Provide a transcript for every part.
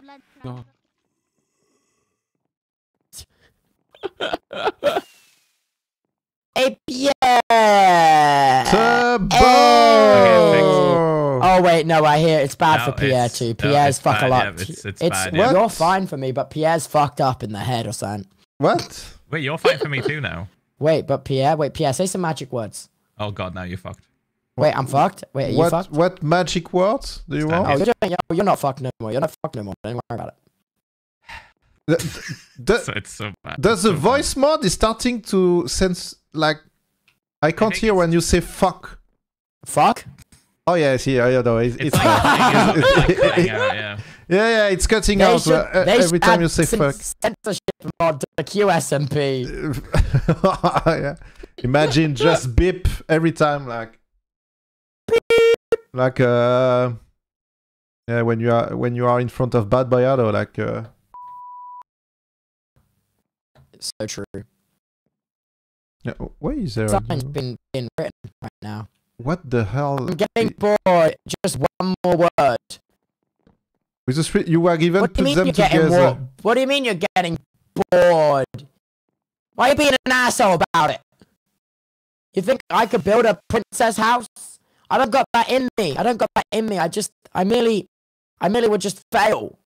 have lunch. No. Hey, Pierre! Tubbo! Oh wait, no, I hear it's bad No, for Pierre too. Pierre's it's fuck a lot. yeah, it's- it's it's bad, yeah. you're fine for me, but Pierre's fucked up in the head or something. What? Wait, you're fighting for me too now. Wait, but Pierre, wait, Pierre, say some magic words. Oh god, now you're fucked. Wait, I'm fucked. Wait, are you What fucked? what magic words do you Stand Oh, want? you're, doing, you're, you're not fucked no more. You're not fucked no more. Don't worry about it. The- the- So it's so bad. does the So bad. voice mod is starting to sense like I can't think hear when you say fuck. Fuck? Oh yeah, see, I know it's, It's, it's like cutting out, it's like cutting out, yeah. yeah, yeah, it's cutting They out should, uh, every time you say fuck. censorship mod to the QSMP. yeah. Imagine just beep every time, like, like uh, yeah, when you are when you are in front of Bad Bayado, like, uh, It's so true. yeah, why is there? Something's been been written right now. What the hell? I'm getting bored. Just one more word. With the script, you were given What do you put mean them you're getting together. bored? What do you mean you're getting bored? Why are you being an asshole about it? You think I could build a princess house? I don't got that in me. I don't got that in me. I just, I merely, I merely would just fail.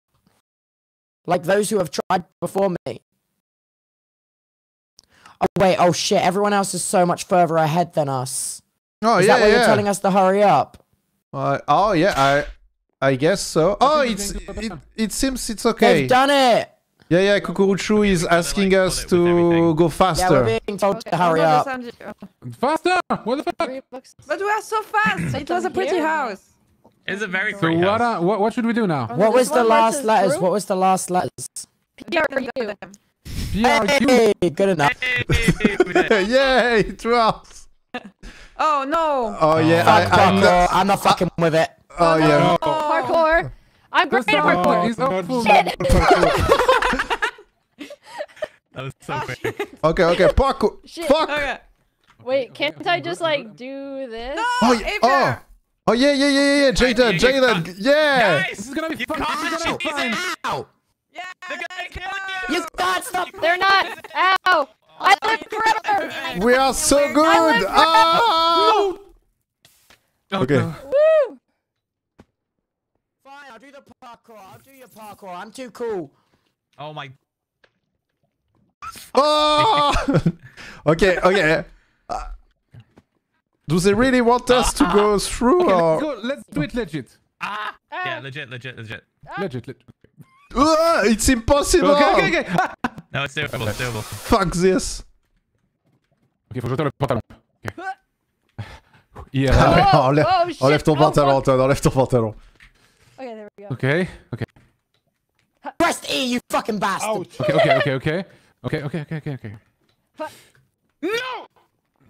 Like those who have tried before me. Oh wait, oh shit, everyone else is so much further ahead than us. Oh Is yeah, that why yeah. you're telling us to hurry up? Uh, oh yeah, I, I guess so. Oh, it's we're going to it, it seems it's okay. They've done it! Yeah, yeah. Cucurucho is asking us pull it with to everything. go Yeah, faster. we're being told to hurry up. don't understand it. Faster! What the fuck? But we are so fast. it was a pretty house. It's a very So what, house. uh, what what should we do now? Oh, What was the one where it last letters? true? What was the last letters? PRU. PRQ. Hey, good enough. Hey, it. Yay, it works. Oh no. Oh yeah, Fuck I, I'm parkour. not. I'm not fucking with it. Oh yeah. Parkour. I'm great at parkour. He's up for That was so quick. Okay, okay. Parkour. Shit. Fuck. Okay. Wait, can't I just like do this? No, Oh, yeah. Oh. Oh yeah, yeah, yeah, yeah, yeah. Jaden, you- you Jaden, yeah. Guys, This is gonna be you fun. can't This is gonna be shoot fun. Ow! Yeah. The guy killed You can't stop. They're not. Ow! I live forever. We are so good. live Ah! Okay. Woo! Fine, I'll do the parkour. I'll do your parkour. I'm too cool. Oh my. Oh! okay, okay. Uh, do they really want us to go through Okay, let's, go. let's do it legit. Ah! Yeah, Ah. legit, legit, legit. Legit, legit. Ah, it's impossible. Okay, okay, okay. No, it's doable, it's doable. Fuck this. Ok, faut que je retire le pantalon. Ok. Yeah. Oh, enlève, oh, shit. enlève ton Oh, pantalon, fuck. Todd, enlève ton pantalon. Okay, there we go. Okay, okay, Press E, you fucking bastard. okay, okay, okay, okay. Okay, okay, okay, okay, okay. No,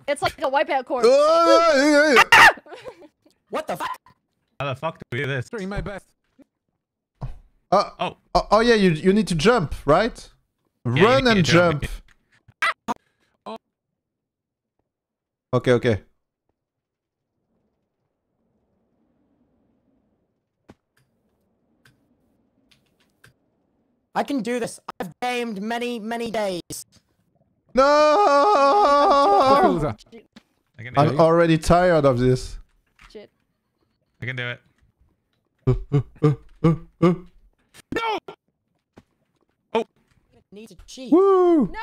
It's like a wipeout course. What the fuck? How the fuck do we do this? Doing my best. Uh, Oh. oh, oh yeah, you you need to jump, right? you Run and to jump. jump. Okay, okay. I can do this. I've gamed many, many days. No! I can do I'm already tired of this. Shit. I can do it. No. Oh. Need to cheat. Woo! No!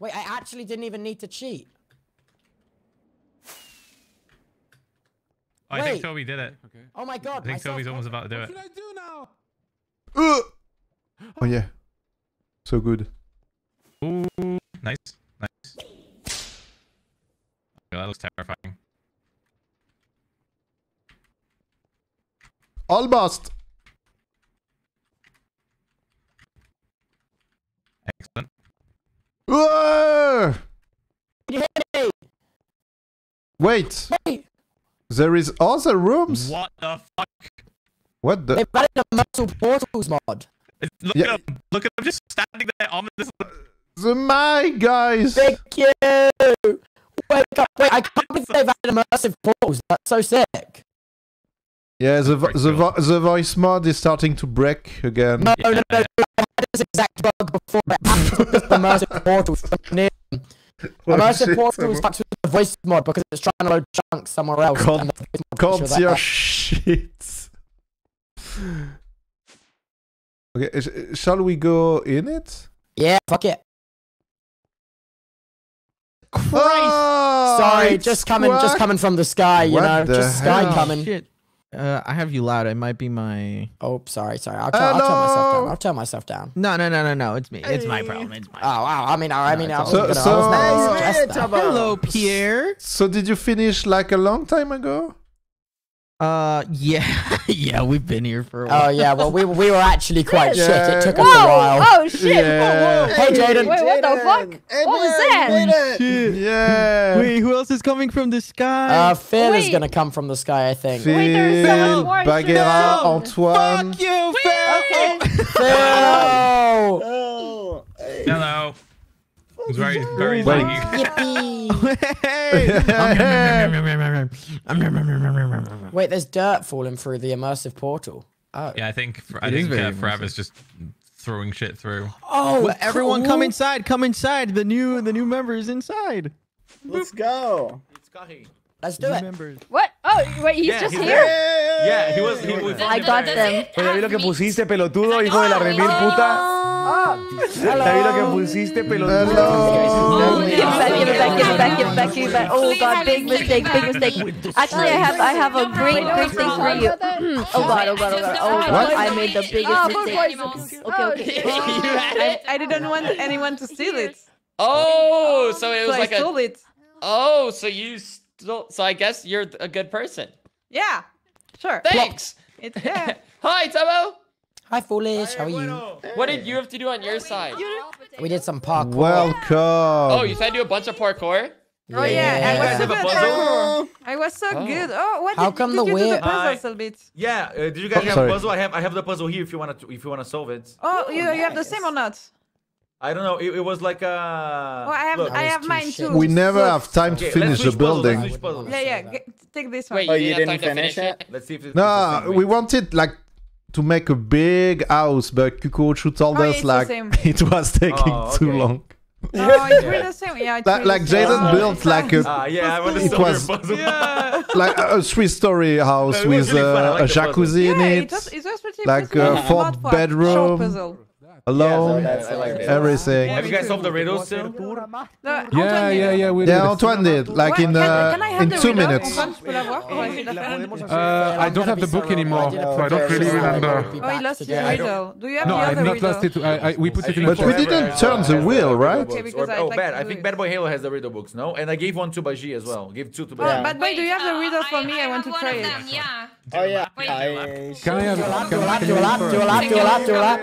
Wait, I actually didn't even need to cheat. Oh, I think Toby did it. Okay. Oh my god. I think myself- Toby's almost about to do What it. should I do now? Uh. Oh yeah. So good. Ooh, nice, nice. Oh, that looks terrifying. Almost. Excellent. Whoa! Can you hear me? Wait, Wait, there is other rooms. What the fuck? What the? they've added a Immersive Portals mod. It's, look Yeah. at him. Look at him just standing there on this. The my guys. Thank you. Wait, up, wait, I can't believe they've added immersive portals. That's so sick. Yeah, the vo- the vo- the voice mod is starting to break again. No, no, no, no. I had this exact bug before. It happened with the immersive portal. near- Oh, Immersive shit, portal Samo. fucks with the voice mod because it's trying to load chunks somewhere else. Can't- and the voice mod Can't see your shit. Okay, sh- shall we go in it? Yeah, fuck it. Oh, Sorry, just coming, just coming from the sky. You What know, the just sky hell? coming. Shit. Uh, I have you loud. It might be my. Oh, sorry, sorry. I'll, turn- I'll turn myself down. I'll turn myself down. No, no, no, no, no. It's me. It's my problem. It's my. Oh, wow. I mean, I, I mean, I it's was all- gonna, I was So- gonna. Hello, Pierre. So did you finish like a long time ago? Uh, yeah, yeah. We've been here for a while. Oh yeah, well we we were actually quite shit. It took us a while. Oh shit! Yeah. Whoa, whoa. Hey, Jaden. Wait, what the fuck? What was that? Shit. Yeah. Wait, who else is coming from the sky? Uh, Phil is gonna come from the sky, I think. Phil, Wait, there's someone more Baghera, soon. Antoine. Fuck you, Phil. Phil! Oh, Hello. It's very, very Wait. Yippee! Wait, there's dirt falling through the immersive portal. Oh. Yeah, I think I It is think uh. Forever's just throwing shit through. Oh, Well, everyone, cool. come inside. Come inside. The new, the new member is inside. let's go. Let's do New it. members. What? Oh, wait, he's Yeah, just he's here? Yeah, he was. He, we found I him got there. them. Ya vi lo que pusiste, pelotudo, hijo de la remil puta. Ya vi lo que pusiste, pelotudo. Hello. Give it back, give it back, give it back, give it back, give it back. Oh god, big mistake, big mistake. Actually, I have, I have a great, great thing for you. oh god, oh god, oh god, oh god. I made the biggest Oh, food mistake. poison. Okay, okay. I, I didn't want anyone to steal it. Oh, so it So was I like stole a. it. Oh, so you stole. So I guess you're a good person. Yeah. Sure. Thanks. It, yeah. Hi, Tubbo. Hi, Foolish. How are you? What did you have to do on your side? We did some parkour. Welcome. Oh, you said do a bunch of parkour. Oh yeah, I was guys so good. puzzle? I was so Oh. good. Oh, what How did, come did the you do the weird- puzzles Hi. bit? Yeah. Uh, did you guys Oh, have sorry. a puzzle? I have. I have the puzzle here. If you wanna. If you wanna solve it. Oh, you, you have the same or not? I don't know. It, it was like a. Oh, I have, Look. I have mine too. We never Look. have time to Okay, finish the switch puzzles, building. switch puzzles. Yeah, yeah. Get, take this one. Wait, Oh, you, you didn't, have didn't time to finish finish it? Let's see if it's No, the we wanted like to make a big house, but Cucurucho told Oh, us like it was taking Oh, too long. No, it's really the same. Yeah, it's Like, really like the same. Jaden Oh, built like a Ah, yeah, I want to It was- Yeah. like a three-story house No, with really uh, like a jacuzzi in yeah, it, it was, it was pretty, like a smart four for a bedroom. Puzzle. alone, that's hilarious. everything. Have you guys solved the riddles too? No, Yeah, yeah, yeah. We Yeah, did. Antoine did, like Ouais, in can, uh, can I have in the two riddle? minutes. Antoine, tu peux l'avoir pour essayer de la faire Uh, I don't have the book anymore, so I don't really remember. Oh, he lost his Yeah, I riddle. Do you have No, the I other not riddle? lost it. I, I, we put it in But we didn't turn the wheel, right? Okay, I'd oh, like bad. I think. Bad Boy Halo has the riddle books, no? And I gave one to Bagi as well. Give two to Oh, Bagi. Bad Boy, do you have the riddle for me? I want to try it. yeah. Oh yeah. Wait. I Can I have? Do a lap, Can do a I lap, can do a I lap, do a lap, do a lap, do a lap.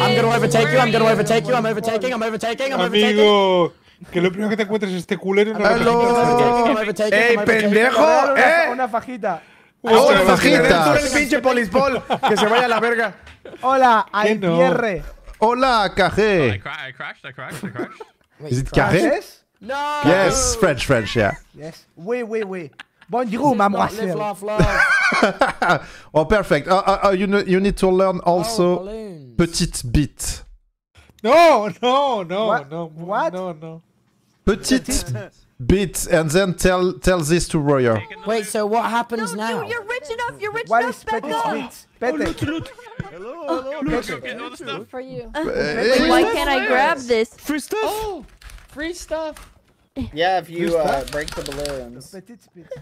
I'm gonna overtake you, I'm gonna overtake you, I'm overtaking, I'm overtaking, I'm overtaking. Amigo, que lo primero que te encuentres es este culero y no I'm lo overtaking, I'm overtaking, ¡Ey, I'm overtaking. pendejo! ¡Eh! Una fajita. Oh, Hostia, fajitas. tú eres el pinche polispol. Que se vaya a la verga. Hola, hay no? Pierre. Hola, I, carré. cra- I crashed. I crashed. I crashed. Wait, Is it crap. carré? No! Yes, French, French, yeah. Yes. Oui, oui, oui. Bonjour, mademoiselle. Live, laugh, love. oh, perfect. Uh, uh, uh, you know, you need to learn Oh, also balloons. petite bite. No, no, no, What? no. What? No, no. Petite bite, and then tell tell this to Roier. Wait, so what happens now? You're rich enough. You're rich What enough. is Back petit up. bits? Pete. For you. Wait, Why can't I grab this? Free stuff. Oh, free stuff. yeah, if you uh, break the balloons. Petit bits.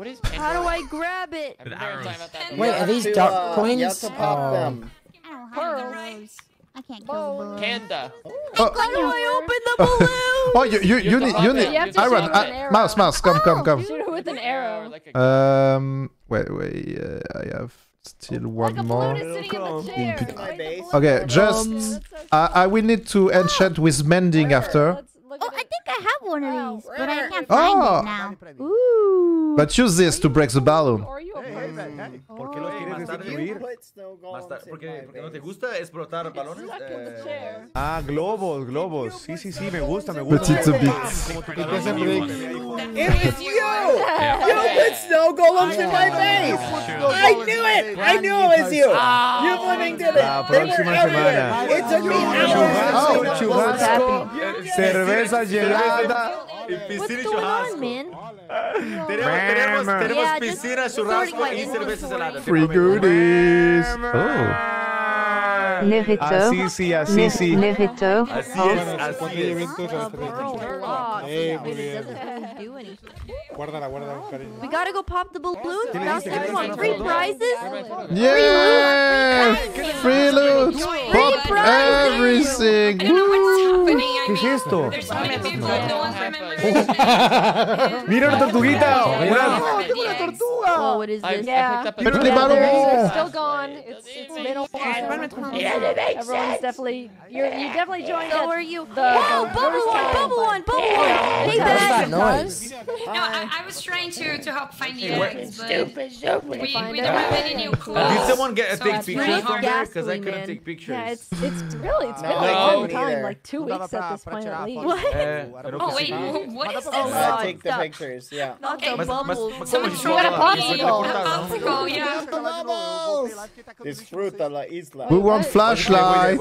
What is? How do I grab it? I've never arrows. about that. Wait, are these To, duck uh, coins? You have to pop Oh. them. I don't have those. I can't go. Panda. Oh, How do I open the balloon? oh, you you you have to need you need You have to Iron. shoot with Uh, mouse, mouse, come, come, come. Shoot it with an arrow. Um, wait, wait. Uh, I have still one Like more. balloon in the chair. To my base. Okay, just Um, I I will need to enchant with mending after. Oh, I think I have one of these, but I can't Oh. find it now. Ooh. But use this to break the balloon. Or you a person? ¿Por qué los quieres Más tarde, destruir? Put snow Más golems tarde, in porque, my porque no te base. gusta explotar balones. Stuck in the eh, chair. Ah, globos, globos. Sí, sí, sí, me gusta, me gusta. Petite bit. Como tu canal de YouTube. It was you! You put snow golems in my base! I knew it! I knew it was you! You fucking did it! La They were próxima everywhere! semana. It took me Churrasco, hours! churrasco, cerveza gelada. y What's piscina y going on, churrasco. man? Tenemos, tenemos, tenemos Yeah, piscina, churrasco y cerveza helada. te Free goodies. Oh. Levito. Así sí, así sí. Así es, así es. Guárdala, guárdala, cariño. We gotta go pop the balloons. Now, on, free prizes. Yeah! Free loot! Pop everything! ¿Qué es esto? Mira una tortuguita. Una... Oh, what is this? Yeah. Mira Yeah, balloon! they're still gone. It's it's middle. Everyone's definitely you're you definitely joined. So are you? The, Whoa, the bubble one, time, bubble one, bubble one. Hey, What is Ben. that noise? No, I, I was trying to, to help find the What? eggs, but we, we don't have any new clues. Did someone get a so take it's really from hard. there? Because I couldn't take pictures. Yeah, it's it's really it's been No, a I long time, like two weeks at this point at least. Eh, pero Oh, que wait, sí. wh- what is this? Oh, Uh, take the pictures, yeah. Not the Okay. Mas, mas, bubbles. Someone como throw se it chama? at Isso foi me. teleportado, A não? popsicle, yeah. The bubbles! It's fruit la isla. We want Boa flashlight!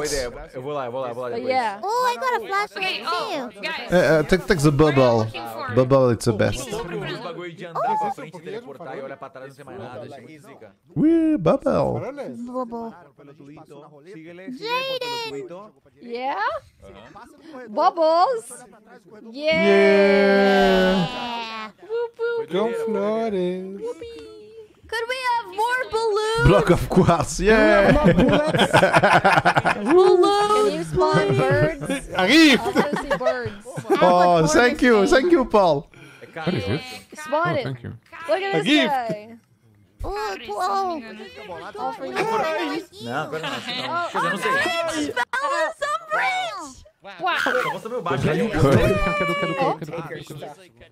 yeah. Oh, I got a flashlight Okay, oh, too. guys. Uh, uh, take, take the bubble. Bubble, it's the best. Sempre vi os bagulho de andar pra frente, teleportar e olhar pra trás, não sei mais nada. Isso é muito zica. Woo, bubble! Bubble. Síguele, síguele por pelotudito. Yeah. Bubbles. Yeah. Yeah! Whoop, whoop. Con flores. Could we have more balloons? Block of quartz, yeah! Can you spawn birds? A gift! I want to see birds. Oh, thank you, thank you, Paul! What is eu this? Spawn Oh, thank you. Look at this guy. Oh, whoa. All for you. Não, agora não. acho que não. Eu não sei.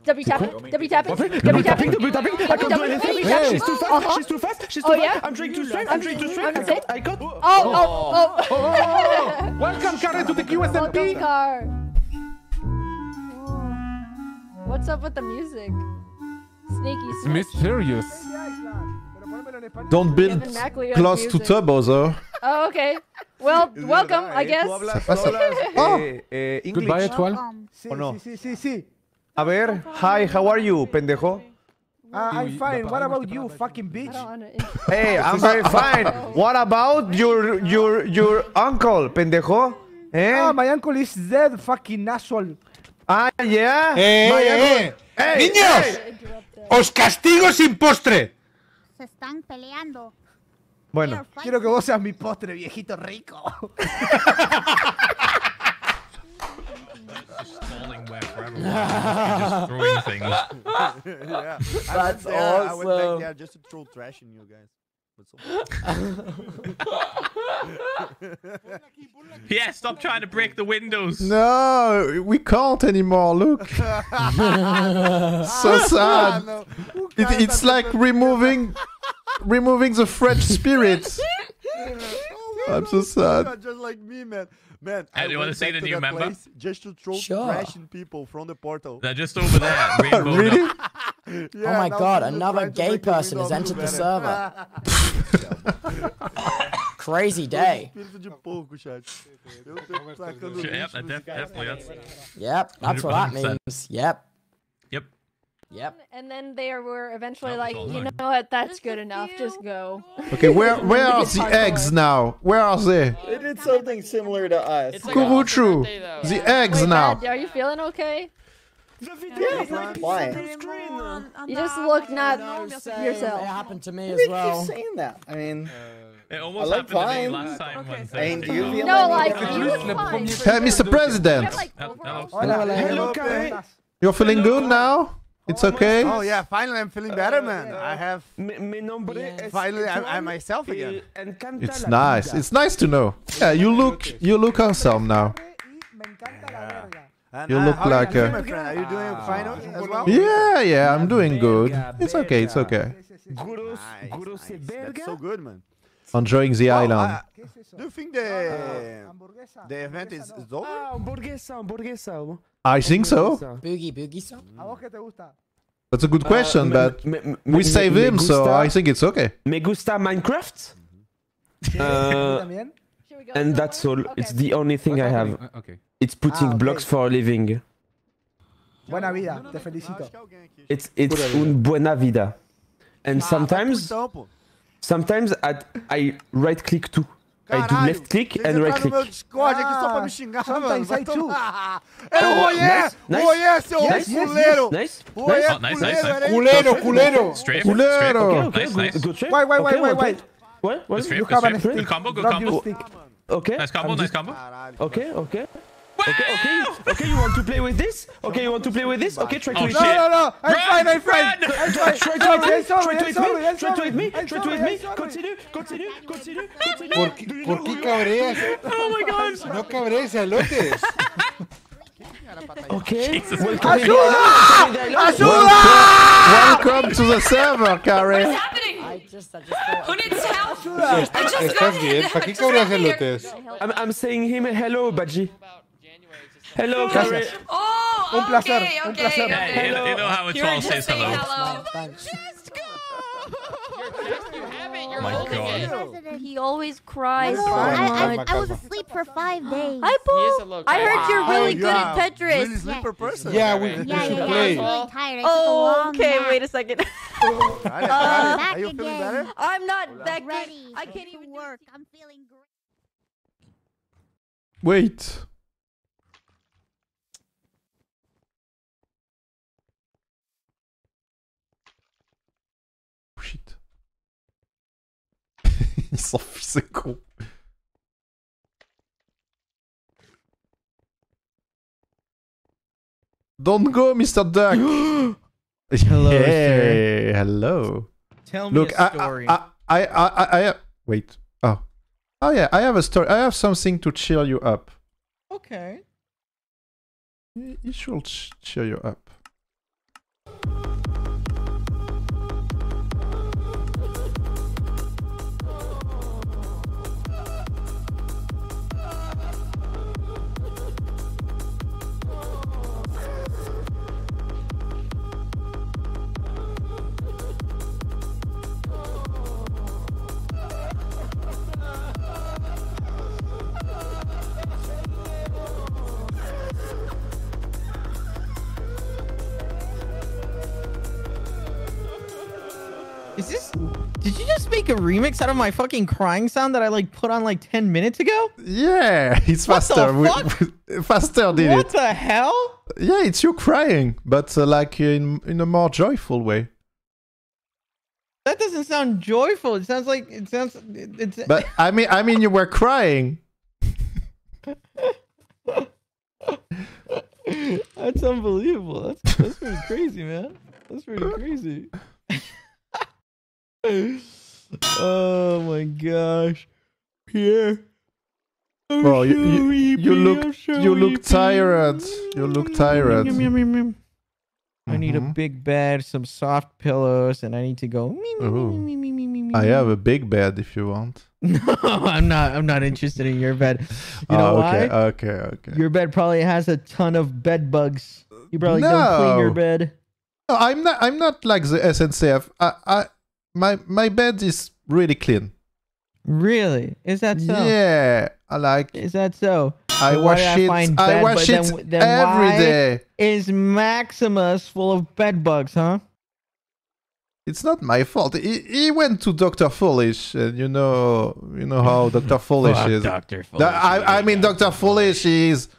Tapping. Tapping. Tapping, tapping. I can't do anything. Hey. Uh-huh. She's too fast. She's too oh, fast. She's Oh, too yeah? fast. I'm trying to swim. I'm trying to swim. I'm I safe. got. I got. Oh, oh, oh. Welcome, Karen, to the Welcome, QSMP. car. What's up with the music? Sneaky switch. Mysterious. Don't build Kevin Mackley close to music. Tubbo, though. Oh, okay. Well, welcome, I guess. Tú pasa? Oh. eh, eh, Goodbye, English. Etoile. ¿O no? Sí, sí, sí. A ver, hi, how are you, pendejo? Ah, I'm fine. What about you, fucking bitch? Hey, I'm very fine. What about your your your uncle, pendejo? Eh? Ah, my uncle is dead, fucking asshole. Ah, yeah. Eh, My eh, uncle- Hey, ¡Niños! hey. ¡Os castigo sin postre! Se están peleando. Bueno, Quiero que vos seas mi postre, viejito rico. Just throwing things. yeah. That's I went back awesome. there just to throw trash in you guys. Yeah, stop trying to break the windows. No, we can't anymore, look. so sad. It, it's like removing removing the French spirit. I'm so sad. Just like me, man. Man, Hey, I do you wanna went see back the to new member? place Just to throw Sure. trash in people from the portal. They're just over there. rainbowed up. really? oh my god, another gay person has entered the server. Crazy day. Espírito de porco, chat. Eu tô tacando Shit, Yep, lixo nos def- caras. definitely. That's, Yep, that's what that 100%. means. Yep, yep. Yep. And then they were eventually That like, you know what, that's good enough, just go. Okay, where where are the eggs now? Where are they? They did something similar to us. Like a Cucurucho, birthday, though. the eggs Wait, now. Dad, are you feeling okay? Why? You just look not yourself. It happened to me as do you well. keep saying that? I mean, uh, It almost look happened to me fine. last time when I mean, do you feel No, any like, different? you look fine. Hey, Mr. President, Hello, hello. Hello, you're feeling good now? It's okay? Oh yeah, finally I'm feeling better, man. I have Mi, mi nombre es finally I'm, I'm myself y again. encanta It's nice. vida. It's nice to know. Yeah, you look you look awesome now. And, You uh, look how like you, a- Are you doing fine as well? Yeah, yeah, I'm doing good. It's okay, it's okay. Guros, Nice, nice. That's so good, man. Enjoying the Well, island. I- do you think the the event is, is over? Ah, hamburguesa, hamburguesa. I think so. Boogie boogie song. ¿A vos qué te gusta? That's a good Uh, question, me- but me- me- we me- save me him, so I think it's okay. Me gusta Minecraft. Uh, and that's all. It's the only thing I have. Uh, Okay. It's putting Ah, okay. blocks for a living. Buena vida, te felicito. It's it's un buena vida. And sometimes sometimes I, I right click too. I do Caralho, left click vocês and right entraram no meu click. Discord aqui só pra Ah, me xingar, sometimes mano. Vai I too. tomar. É o Oiê! Nice, nice. O Oiê, seu Nice, yes, fuleiro! Nice. O Oiê, nice. Oh, nice, nice, fuleiro, nice. era isso. Culeiro, culeiro. Strafe. Culero. Strafe. Okay, Nice, good, nice. good trade. Wait, wait, wait, okay, wait, what wait. trade? What? What? Good strafe, You good have an strafe. stick. Good combo, good Drop combo. your stick. Okay. Nice combo, I'm nice just- combo. Okay, okay. Okay, okay, okay. You want to play with this? Okay, you want to play with this? Okay, try to Oh, hit shit. me. No, no, no. I'm Run, fine, I'm fine. run. I'm fine. Try to Sorry, hit me. I'm sorry, Try to I'm hit sorry, me. I'm Try to hit me. sorry, I'm Try to sorry, hit me. I'm sorry. Continue, continue, continue, continue. ¿Por, qué- por qué cabreas? Oh my god. No cabrees, elotes. Okay. Jesus. Welcome in the island. Welcome to the server, Karen. happening? I just I just thought Who needs help? I just ¿Estás got bien? here. ¿Para I qué just got cabreas, here. elotes? I'm, I'm saying him hello, Bagi. Hello, Karen. Oh, Un placer, okay, un okay, placer. okay. Hey, you know, you know how it's all says Say hello. hello. thanks. Oh my god. He always cries No, so I, I. I was asleep for five days. Hi, He is a Paul. little I heard you're really Oh, good yeah. at Tetris. Really sleeper person. Yeah, we, Yeah, we yeah, should yeah. I was play. really tired. I took a Oh, long okay. nap. Wait a second. Got it, got it. back Are you feeling again. better? I'm not that good. Ready I can't even work. I'm feeling great. Wait. Il s'en fout, c'est con. Don't go, Mr. Duck. Hello, Hey, hello. Tell me Look, a I, story. I, I, I, I, I, wait. Oh, oh yeah. I have a story. I have something to cheer you up. okay. It it should cheer you up. Make remix out of my fucking crying sound that I like put on like 10 minutes ago? Yeah, it's What the faster. Fuck? faster did what it. the hell? Yeah, it's you crying, but uh, like in in a more joyful way. That doesn't sound joyful. It sounds like it sounds. It, it's. But I mean, I mean, you were crying. That's unbelievable. That's that's pretty crazy, man. That's pretty crazy. oh my gosh, Pierre. I'm Well, you you, you look so you look tired. You look tired. I need a Mhm. big bed, some soft pillows, and I need to go. I have a big bed if you want. No, I'm not. I'm not interested in your bed. You know oh, why? okay, okay, okay. Your bed probably has a ton of bed bugs. You probably don't clean your bed. No, I'm not. I'm not like the SNCF. I, I, my my bed is really clean. Really? Is that so? Yeah, I like. Is that so? I Why wash did I it. find I wash it then- then every why day. Is Maximus full of bed bugs, huh? It's not my fault. He, he went to Doctor Foolish, and you know, you know how Doctor Foolish Fuck is. Dr. The- Foolish, I, I mean, Doctor Foolish is.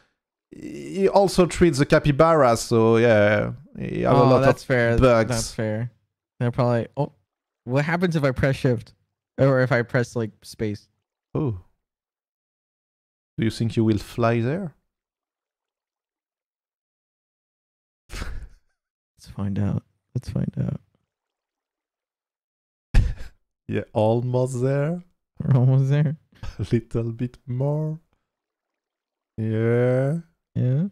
He also treats the capybaras, so yeah, he have a oh, lot that's of fair. bugs. That's fair. They're probably. Oh, what happens if I press shift, or if I press like space? Oh, do you think you will fly there? Let's find out. Let's find out. Yeah, almost there. We're almost there. A little bit more. Yeah. Yeah.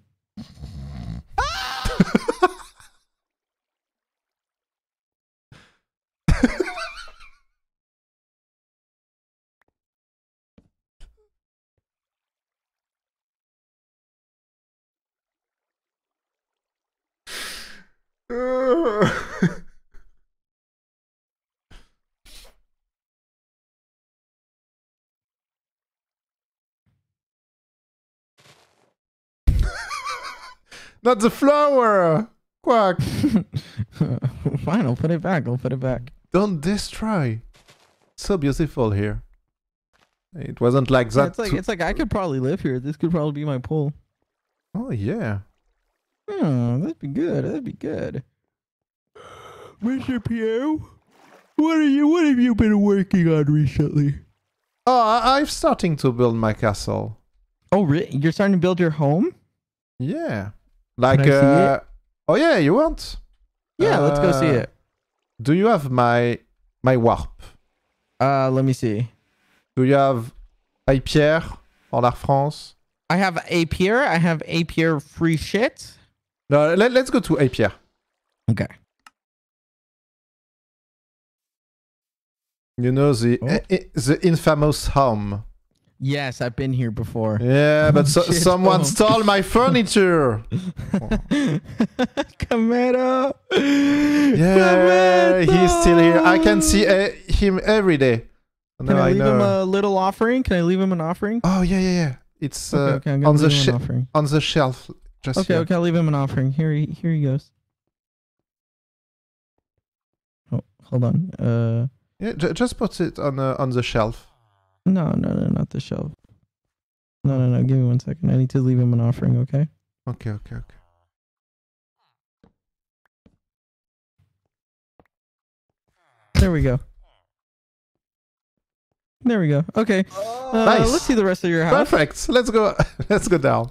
Not the flower! Quack! Fine, I'll put it back. I'll put it back. Don't destroy. So beautiful here. It wasn't like Yeah, that. it's like it's like I could probably live here. This could probably be my pool. Oh yeah. Hmm, that'd be good. That'd be good. Mr. Pierre, what are you? What have you been working on recently? Oh, I- I'm starting to build my castle. Oh, really? You're starting to build your home? Yeah. Like I see uh it? Oh yeah, you want? Yeah, let's go see Uh, it. Do you have my my warp? Uh, let me see. Do you have a Pierre en la France? I have a Pierre. I have a Pierre free shit. No, let, let's go to Pierre. Okay. You know the Oh. eh, eh, the infamous home. Yes, I've been here before. Yeah, but so, someone stole my furniture. Camero. Yeah, he's still here. I can see uh, him every day. Can No, I I leave him a little offering? Can I leave him an offering? Oh yeah, yeah, yeah. It's uh, okay, I'm on the leave him she- an offering. on the shelf. Just Okay, here. okay, I'll leave him an offering. Here, he, here he goes. Oh, hold on. Uh, Yeah, ju- just put it on uh, on the shelf. no, no, no, not the shelf. No, no, no. Give me one second. I need to leave him an offering. Okay. Okay, okay, okay. There we go. There we go. Okay. Uh, Nice. Let's see the rest of your house. Perfect. Let's go. Let's go down.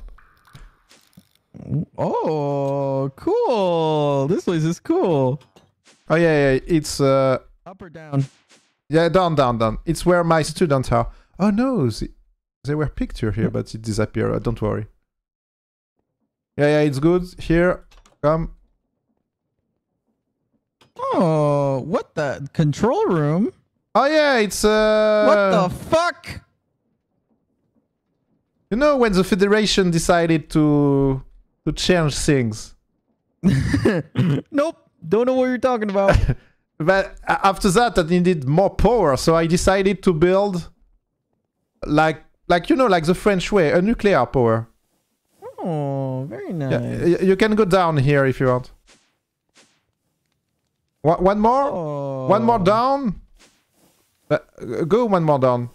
Oh, cool. This place is cool. Oh yeah, yeah. It's uh, Up or down? yeah, down, down, down. It's where my students are. Oh no, the, there were picture here, but it disappeared. Uh, don't worry. Yeah, yeah, it's good. Here, come. Oh, what the control room? Oh yeah, it's uh. What the fuck? You know when the Federation decided to to change things. nope. Don't know what you're talking about. But after that, I needed more power, so I decided to build, like, like you know, like the French way, a nuclear power. oh, very nice. Yeah, you can go down here if you want. One, one more, Oh. one more down. Uh, go one more down.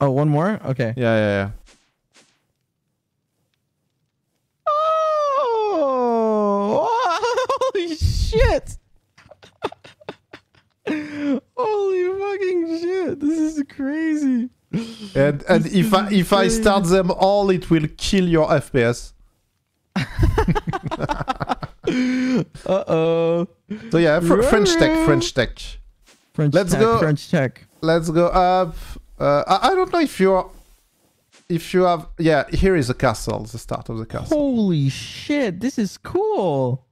Oh, one more? Okay. Yeah, yeah, yeah. Oh, holy shit. holy fucking shit. This is crazy. And and if I if I start them all, it will kill your FPS. Uh-oh. So yeah, fr- French tech, French tech. French tech. Let's tech, go. French tech. Let's go up. Uh, I, I don't know if you're, if you have. Yeah, here is the castle, the start of the castle. Holy shit. This is cool.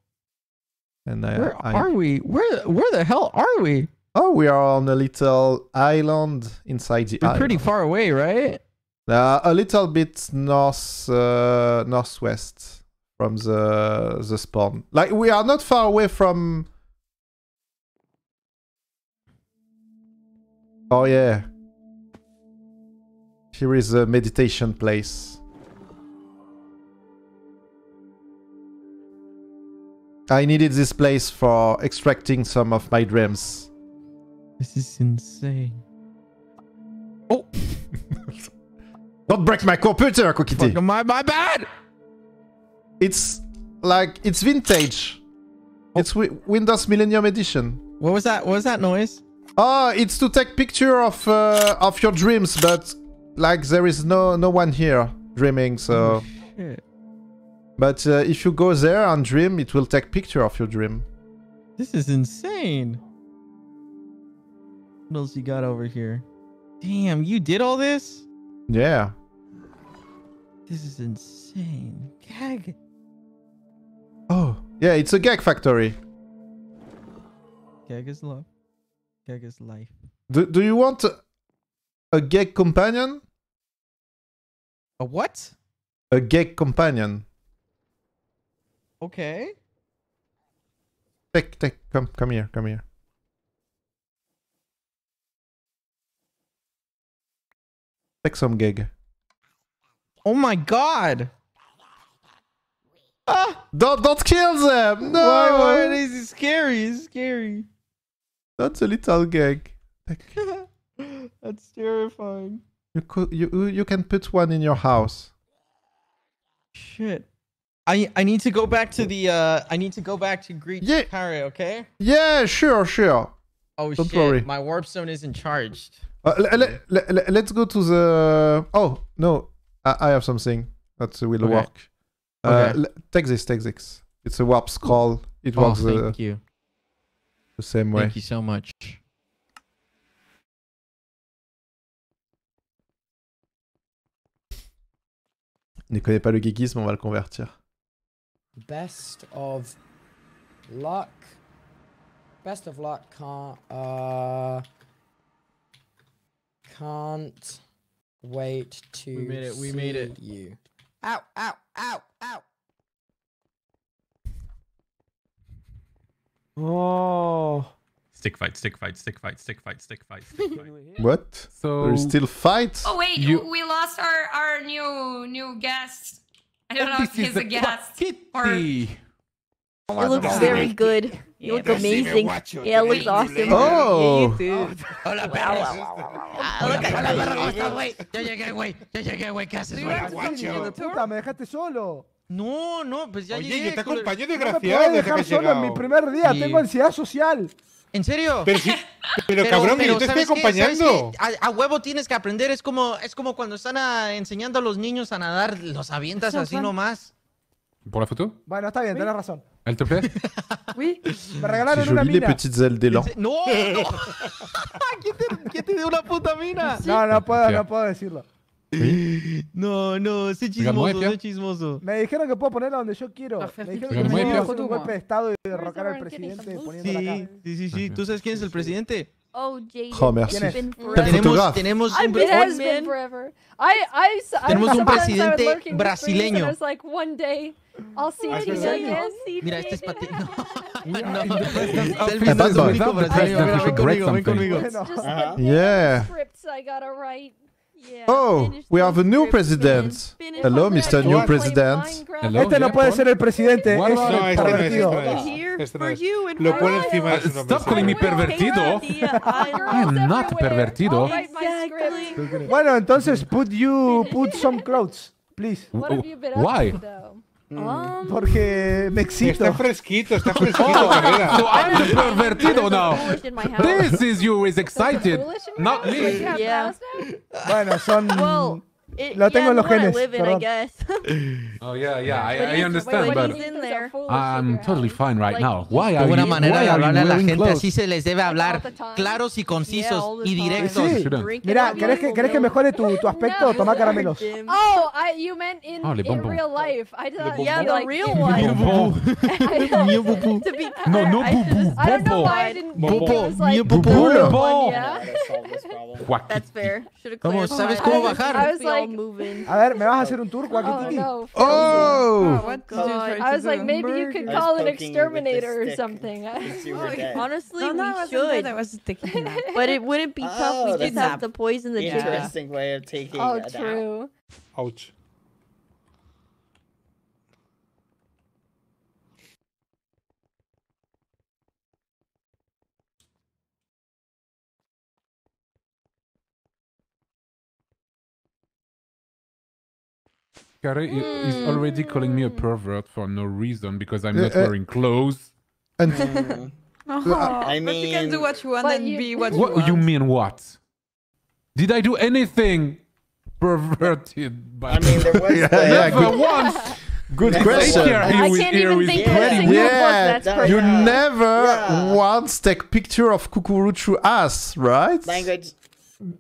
And I, Where I- are we? Where where the hell are we? Oh, we are on a little island inside the We're island. pretty far away, right? Uh, a little bit north, uh, northwest from the the spawn. Like we are not far away from. Oh yeah. Here is a meditation place. I needed this place for extracting some of my dreams. This is insane. Oh! Don't break my computer, Quackity. My my bad. It's like it's vintage. It's wi- Windows Millennium Edition. What was that? What was that noise? Oh, it's to take picture of uh, of your dreams, but like there is no no one here dreaming. So, Shit. but uh, if you go there and dream, it will take picture of your dream. This is insane. What else you got over here? Damn, you did all this? Yeah. This is insane. Gag. Oh, yeah, it's a gag factory. Gag is love. Gag is life. Do, do you want a, a gag companion? A what? A gag companion. Okay. Take, take, come, come here, come here. Take some gig. Oh my god. Ah! Don't, don't kill them! No! Why, why? Scary. It's scary. That's a little gag. That's terrifying. You could, you, you can put one in your house. Shit. I I need to go back to the uh I need to go back to greet Yeah. Kare, okay? Yeah, sure, sure. Oh Don't shit. worry. My warp stone isn't charged. Uh, le- le- le- le- let's go to the. Oh no, I, I have something that will Okay. work. Uh, Okay. take this, take this. It's a warp scroll. It Oh, works thank you. the same way. Thank you so much. Il ne connaît pas le geekisme, on va le convertir. Best of luck. Best of luck. Can't. Uh. Can't wait to. We made it, we made see it. You. Ow! Ow! Ow! Ow! Oh. Stick fight, stick fight, stick fight, stick fight, stick fight, stick fight. What? So There is still fight? Oh wait, You- we lost our our new new guest. I don't know if he's a guest or Kitty. You look very good. You look amazing. Yeah, it looks awesome. Oh. Yeah, you too. Ya llegué, güey. Ya llegué, güey. ¿Qué haces, güey? De puta, me dejaste solo. No, no, pues ya Oye, llegué. yo te acompañé No me desgraciado que dejar solo en mi primer día. Sí. Tengo ansiedad social. ¿En serio? Pero, sí, pero, cabrón, que yo te estoy ¿sabes qué? ¿Sabes acompañando. A, a huevo tienes que aprender. Es como, es como cuando están a- enseñando a los niños a nadar, los avientas así nomás. Pour la photo Bueno, está bien, tenés razón. Elle te plaît Me C'est regalaron una joli les mina. petites ailes d'élan. No, no. ¿Quién te, quién te dio una puta mina? No, no puedo, no puedo decirlo. No, no, Regarde-moi, chismoso, chismoso. Me dijeron que puedo ponerla donde yo quiero. Me dijeron que Pierre. hacer un golpe de estado y derrocar al presidente poniéndola Sí, acá. sí, sí, sí. ¿Tú sabes quién es el presidente? Oh, Jaden. Oh. Tenemos I, un, Tenemos presidente brasileño. And I was like, one day, I'll see you ¿es verdad? again. Mira, este es para ti. No, no. Oh, Selfie A no bad es boy. único brasileño. President Ven should write conmigo, ven something. conmigo. Bueno. Just Ajá. getting Yeah. scripts I gotta write. Yeah, Oh, finish we have a those new scripts, man. president. Finish Hello, them. Mr. New What? President. Hello, Este no yeah, puede Paul. ser el presidente. What Es about- No, el este no es, pervertido. este no es. Here Este no for es. you and Lo for pone us. encima de su Stop nombre. calling me I will pervertido. take idea. I I am not pervertido. I'll write my script. Exactly. Bueno, entonces, put you, put some clothes, please. What have you been Why? Up to, though? Um, Porque me excito. Está fresquito, está fresquito, Carrera. So I'm the pervertido now. foolish in my house. This is you is excited, Foolish in your not house? Like, you me. have Yeah. mouse now? Bueno, son. Well, it, Lo tengo yeah, en los the one I genes, live in, I perdón. guess. Oh yeah, yeah, I, But I he's- understand, wait, but he's in there. I'm totally fine right Like, now. Why Qué are buena you? manera why de are you hablarle a la wearing gente. clothes? Así se les debe hablar. the time. Claros y Yeah, concisos all the y time. directos. Sí. Shouldn't. Drinking Mira, all ¿querés que, beautiful ¿querés que milk. mejore tu, tu aspecto? No. Toma caramelos. Jim. Oh, I you meant in, Oh, les in bonbons. real life. I thought Yeah, you the like real in- one. Bon. to be No, no I boo boo. just- I don't know Bobo. why I didn't think it Bobo, was like new bobo. real Bobo. one, yeah. Quack. That's fair. Should have ¿Cómo? clarified. ¿Sabes cómo I was- bajar? I all like- moving. A ver, ¿me vas a hacer un tour, Oh Wakitiki? no. Oh! oh. oh what I was like, maybe you could call an poking you with the exterminator or something. You were dead. Honestly, No, no, I we wasn't should. dead, I was sticking. But it wouldn't be tough. Oh, we that's just have to poison the chicken. Interesting way of taking oh, it out. true. Ouch. Kare i- is already calling me a pervert for no reason because I'm Uh, not uh, wearing clothes. And Oh, I but you can do mean- what you want and you- be what you want. you mean what? Did I do anything perverted? By I mean, there was Yeah, the, yeah, Never good- once. good Never question. Here he I was- can't even think Yeah. of a single Yeah, that's that- You perfect. never Yeah. once take picture of Cucurucho ass, right? language.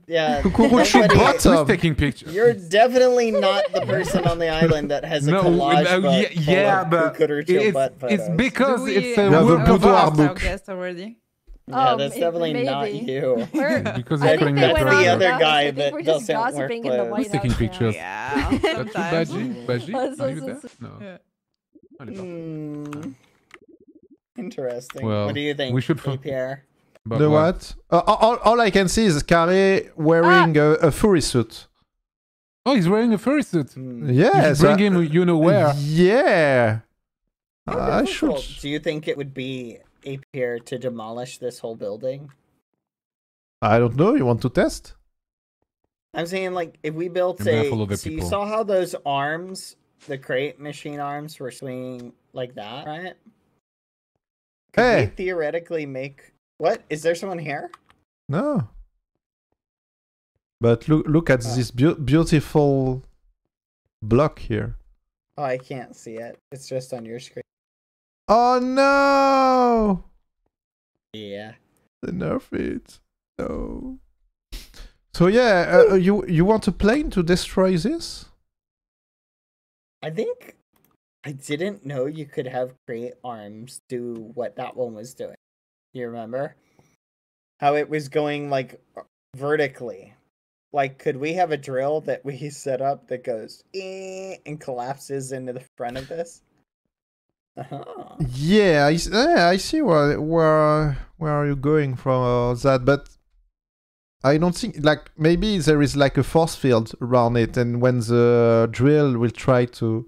Yeah. Cucurucho nobody- bottom. Who's taking pictures? You're definitely not the person on the island that has a No, collage no, book yeah, yeah, of but Cucurucho it's, butt it's because we- it's a You have a work of boudoir art. book. Our guest already. Yeah, Oh, that's may- definitely not you. We're- Because I think putting they that went pressure. on the other without- guy that we're just doesn't work gossiping in the. White Who's taking House pictures? Yeah, Is that you, sometimes. Bagi? Bagi? That's- Are you there? No. Yeah. Elle est partie. Hmm. Interesting. Well, what do you think, we should f- Pierre? But The what? Uh, all, all I can see is Carré wearing a, a furry suit. Oh, he's wearing a furry suit. Hmm. Yeah. You should bring him you know where. Yeah. How I should. Do you think it would be a Pierre to demolish this whole building? I don't know. You want to test? I'm saying, like, if we built a, follow the so you saw how those arms, the crate machine arms, were swinging like that, right? Could Hey. we theoretically make what? Is there someone here? No. But look, look at this beau- beautiful block here. Oh, I can't see it. It's just on your screen. Oh no! Yeah. The nerf it. No. So yeah, uh, you you want a plane to destroy this? I think I didn't know you could have crate arms do what that one was doing. You remember? How it was going like vertically. Like could we have a drill that we set up that goes "Eh," and collapses into the front of this? Uh-huh. Yeah, I, s- yeah, I see where where where are you going from uh, that, but I don't think like maybe there is like a force field around it, and when the drill will try to,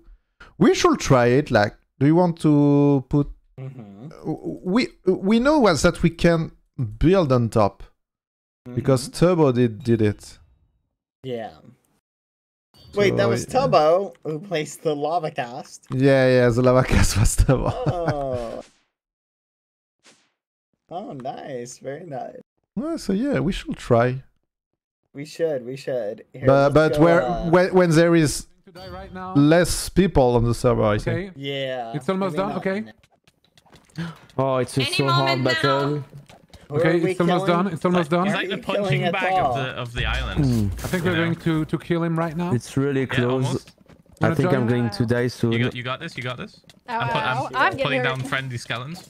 we should try it. Like, do you want to put? Mhm. We we know was that we can build on top because Tubbo did did it. Yeah. Wait, that was yeah. Tubbo who placed the lava cast. Yeah, yeah, the lava cast was Tubbo. Oh. oh, nice. Very nice. Well, so yeah, we should try. We should. We should. Here, but but go, where uh, when when there is right now. less people on the server, I think. Yeah. It's almost maybe done. not Okay. Oh, it's a so hard battle. Who are Okay, it's almost killing? done. It's almost done. He's like the Are you killing punching at bag of the of the island. Hmm. I think You we're know? going to to kill him right now. It's really close. almost. I think I'm going to die soon. You got you got this. You got this. Ow, I'm, put, I'm, I'm getting putting hurt. down friendly skeletons.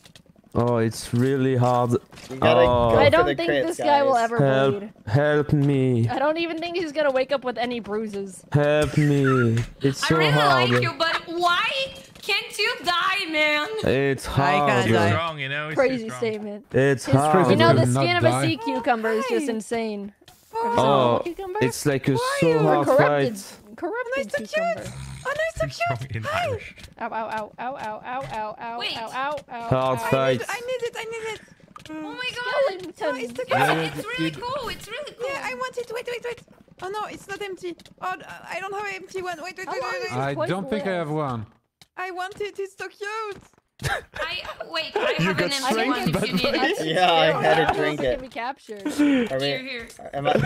Oh, it's really hard. Oh, I don't think crits, this guy will ever help, bleed. help me, I don't even think he's gonna wake up with any bruises. help me. It's so hard. I so really hard. like you, but why can't you die, man? It's hard. I can't die. strong, you know. He's Crazy statement. It's His- hard. you know, the skin of a sea die. cucumber is just insane. Oh, oh it's like a Why so hard corrupted, fight. corrupted so cucumber. Oh, cute. Oh no, it's so cute. strong in Hi. Irish. Ow, ow, ow, ow, ow, ow, ow, ow, Wait. ow, ow, ow, Hard ow. fight. I need it. I need it. Mm. Oh my god. Skeleton. No, it's okay. Yeah, It's really cool. It's really cool. Yeah, I want it. Wait, wait, wait. Oh no, it's not empty. Oh, I don't have an empty one. Wait, wait, wait, wait, wait. I don't think I have one. I want it. It's so cute. I wait. I have got an empty strength, one if you need it. Yeah, I had to How drink else it. Can be captured. Are Here, we? here. Am I? Hey,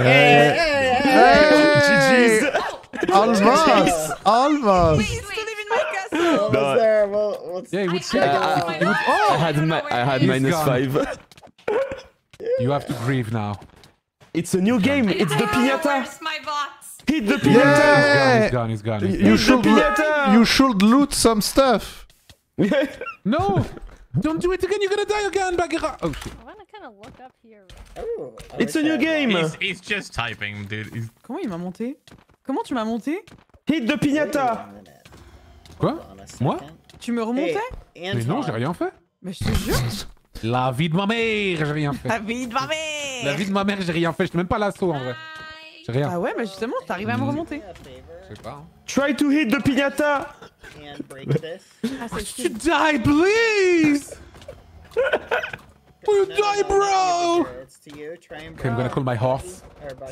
hey, hey, Hey! Oh, Almost, almost. Please, to live in my castle. What No. was there? Well, what's Yeah, he would I- say. I Uh, lost my he would- oh! I had don't know mi- where I had minus gone. five. You have to grieve now. It's a new game. It's the Oh, piñata. Where's my box? Hit the He's piñata. gone. He's gone. He's gone. He's You gone. should the lo- piñata. you should loot some stuff. No! Don't do it again. You're gonna die again, Bagheera. Oh shit. I wanna kind of look up here. Oh, It's a new game. He's, he's just typing, dude. He's, Comment il m'a monté? Comment tu m'as monté? Hit the piñata. Quoi? Moi? Tu me Hey, remontais Mais non, j'ai rien fait. Mais je te jure. La vie de ma mère, j'ai rien fait. La vie de ma La mère. vie de ma mère, j'ai rien fait. J'étais même pas l'assaut en vrai. J'ai rien. Ah ouais, bah justement, t'arrives à me remonter. Je sais pas. hein. Try to hit the piñata. and break this. Ah, c'est You die, please! You die, bro? Okay, I'm gonna call my horse.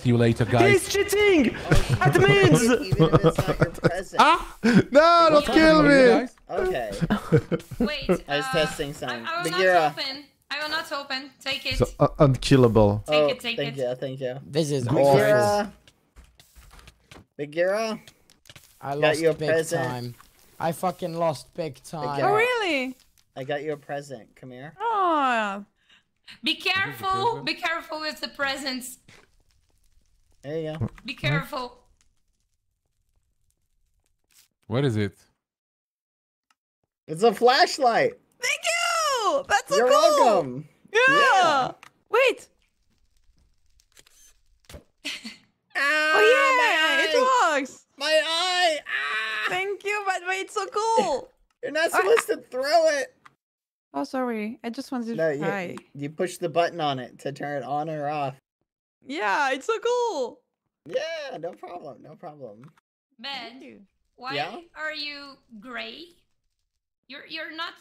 See you later, He's guys. cheating. Even Admins. Ah! No, don't kill me. Okay. Wait. I was uh, testing something. I, I will Bagheera. Not open. I will not open. Take it. So, uh, unkillable. Take oh, it, take thank it. you, thank you. This is awful. Baghera. Baghera. I Got lost you a big present. time. I fucking lost big time. Yeah. Oh really? I got you a present. Come here. Oh. Be careful. Be careful with the presents. There you go. Be careful. What is it? It's a flashlight. Thank you. That's so You're cool. welcome. Yeah. Wait. oh yeah, my eye! it works. My eye. Ah. Thank you, but wait, it's so cool. You're not Oh, supposed to throw it. Oh, sorry. I just wanted to No, try. you, you push the button on it to turn it on or off. Yeah, it's so cool. Yeah, no problem. No problem. Ben, why Yeah? are you gray? You're you're not.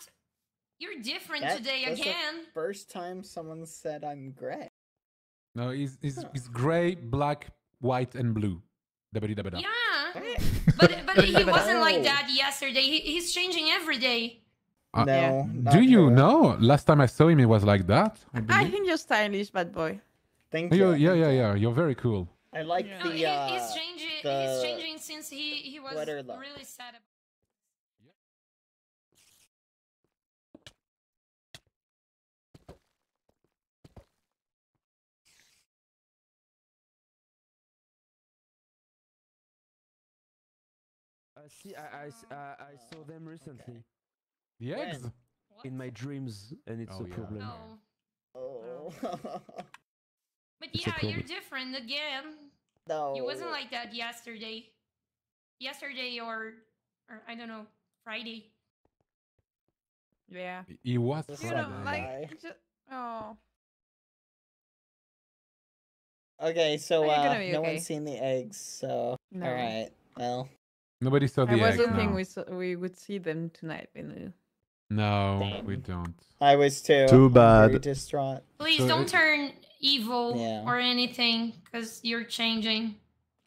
You're different That- today that's the again. first time someone said I'm gray. No, he's, he's, he's gray, black, white, and blue. Dabba-dee-dabba-da. Yeah, but but he wasn't like that yesterday. He, he's changing every day. Uh, No, Do you know? Last time I saw him, he was like that. I I think you're stylish, bad boy. Thank You- you. yeah, yeah, yeah. You're very cool. I like No, the he, uh, he's changing. he's changing since he he was really sad. About Uh, see, I, I s- uh, I saw them recently. The eggs? In my dreams, and it's Oh, a yeah. problem. No. Oh. But yeah, you're different again. no. You wasn't like that yesterday. Yesterday or or I don't know Friday. Yeah. It was You Friday. know, like, ju- oh. Okay, so uh, no okay. one's seen the eggs, so No. all right. Well, Nobody saw I the was eggs hoping now. we saw, we would see them tonight. You know. No, we don't. I was too. Too I'm very bad. distraught. Please So don't it- turn evil Yeah. or anything because you're changing.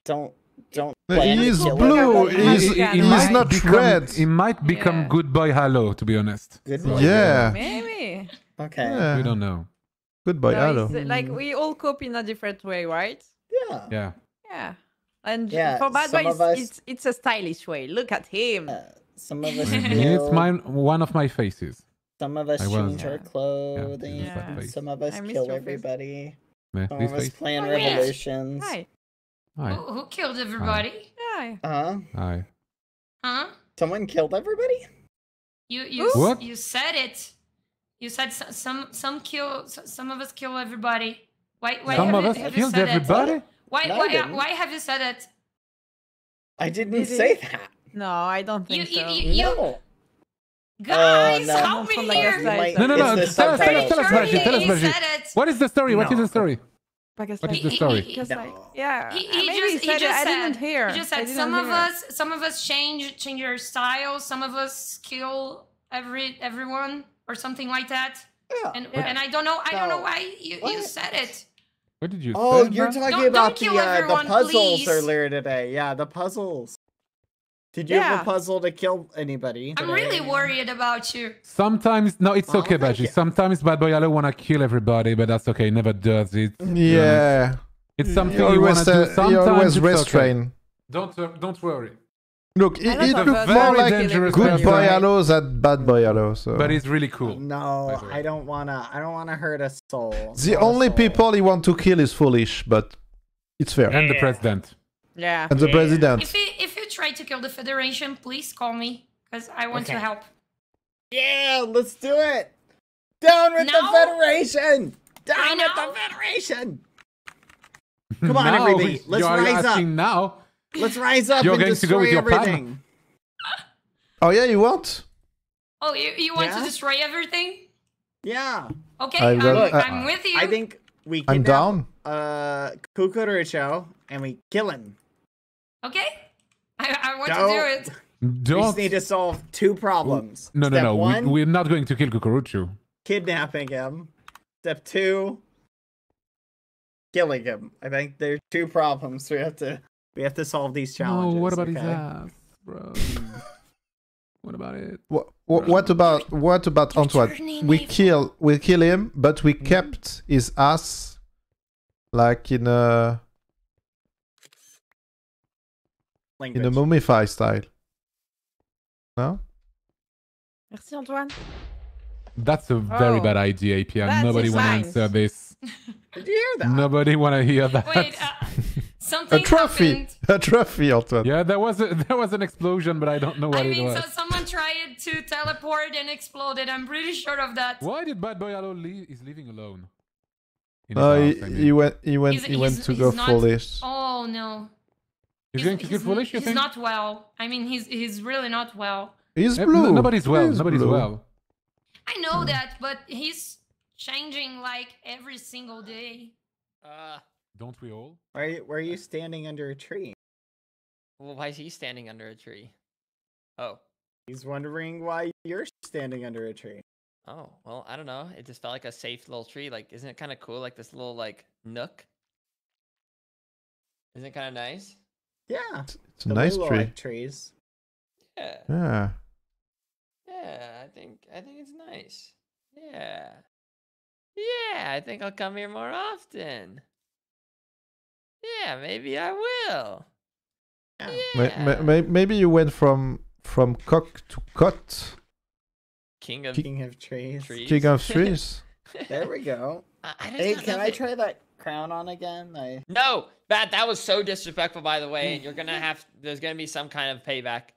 Don't don't. Plan to He's blue. everybody. He's, He- he he's not become, red. He might become Yeah. good boy Halo, to be honest. Good boy. Yeah. Maybe. Okay. Yeah. We don't know. Good boy, No, hello. uh, like we all cope in a different way, right? Yeah. Yeah. Yeah. And Yeah, for bad some boy, of us- it's, it's it's a stylish way. Look at him. Some of us it's kill. mine, one of my faces. Some of us I was- change our clothing. Yeah, that. Some of us I kill your face. everybody. Yeah, Some this of us plan Oh, revolutions. Hi. Hi. Who, who killed everybody? Hi. Uh, Hi. Huh? someone killed everybody. You you What? you said it. You said s- some some kill some of us kill everybody. Why why Some have of you, us have you killed said it? Everybody? Why No, why why have you said it? I didn't Did he? say that. No, I don't think you so. you, you No. guys no. help me From here. the You might- side. No, no, no. it's Tell us, tell us, tell us, Margie. Tell us, He Margie. What is the story? What is No. the story? Like a What is side- the story? Just like, No. yeah. He, uh, he just he he said it. I said didn't hear. he just said didn't some of hear. us some of us change change our style. Some of us kill every everyone or something like that. Yeah. And Yeah. and I don't know I don't know why you, you said it. What did you Oh, say? you're talking Don't- about don't the uh, the puzzles please. earlier today. Yeah, the puzzles. Did you have a puzzle to kill anybody? I'm really worried about you. Sometimes, no, it's Oh, okay, thank Bagi. you. Sometimes Bad Boy Yellow wanna kill everybody, but that's okay. Never does it. Yeah. honest. It's something You you, always, wanna do. uh, Sometimes you always it's okay. restrain. Don't uh, don't worry. Look, it, I like it the looked first more like dangerous good person. boy hello than bad boy hello. So. But it's really cool. No, By the way. I don't wanna. I don't wanna hurt a soul. the Not only soul. people he want to kill is foolish, but it's fair. And the president. Yeah. And the president. If you if you try to kill the Federation, please call me because I want to help. Yeah, let's do it. Down with the Federation. Down with the. Federation. Come on, Now, everybody. Let's you're rise up. now. Let's rise up You're and going to go destroy with your plan? everything. Oh yeah, you want? Oh, you, you want Yeah? to destroy everything? Yeah. Okay, I I'm, Look, uh, I'm with you. I think we I'm down. uh Cucurucho and we kill him. Okay, I, I want Don't- to do it. We Don't. just need to solve two problems. No, no, Step no. One, We, we're not going to kill Cucurucho. kidnapping him. Step two, killing him. I think there's two problems. We have to we have to solve these No, challenges. what about his ass, bro? what about it? What, what about what about Antoine? We kill we kill him, but we kept his ass like in a in a Language. mummify style. No? Merci Antoine. That's a very Oh. bad idea, APM. Nobody his want to lines. answer this. Did you hear that? Nobody want to hear that. Wait, uh, something A trophy. happened. A trophy, Antoine. Yeah, there was a there was an explosion, but I don't know what I it mean, so someone tried to teleport and exploded. I'm pretty sure of that. Why did Bad Boy Allo leave? Is living alone. In his No, he, I mean. he went. He went. He's- he went to go he's not- foolish. Oh no. He's going to get foolish, you he's think? not well. I mean, he's he's really not well. He's Eh, blue. no- nobody's well. He's Nobody's blue. well. I know that, but he's changing like every single day. Uh, Don't we all? Why are you, why are you standing under a tree? well, why is he standing under a tree? Oh. He's wondering why you're standing under a tree. Oh, well, I don't know. It just felt like a safe little tree. Like, isn't it kind of cool? Like this little like nook. Isn't it kind of nice? Yeah. It's a nice tree. like trees. Yeah. Yeah. Yeah, I think I think it's nice. Yeah. Yeah, I think I'll come here more often. Yeah, maybe I will. May- may- may- maybe you went from from cock to cut. King of King of trees. King of trees. There we go. I, I Hey, can I it- try that crown on again? I No, Bat, that was so disrespectful, by the way. And you're gonna have, there's gonna be some kind of payback.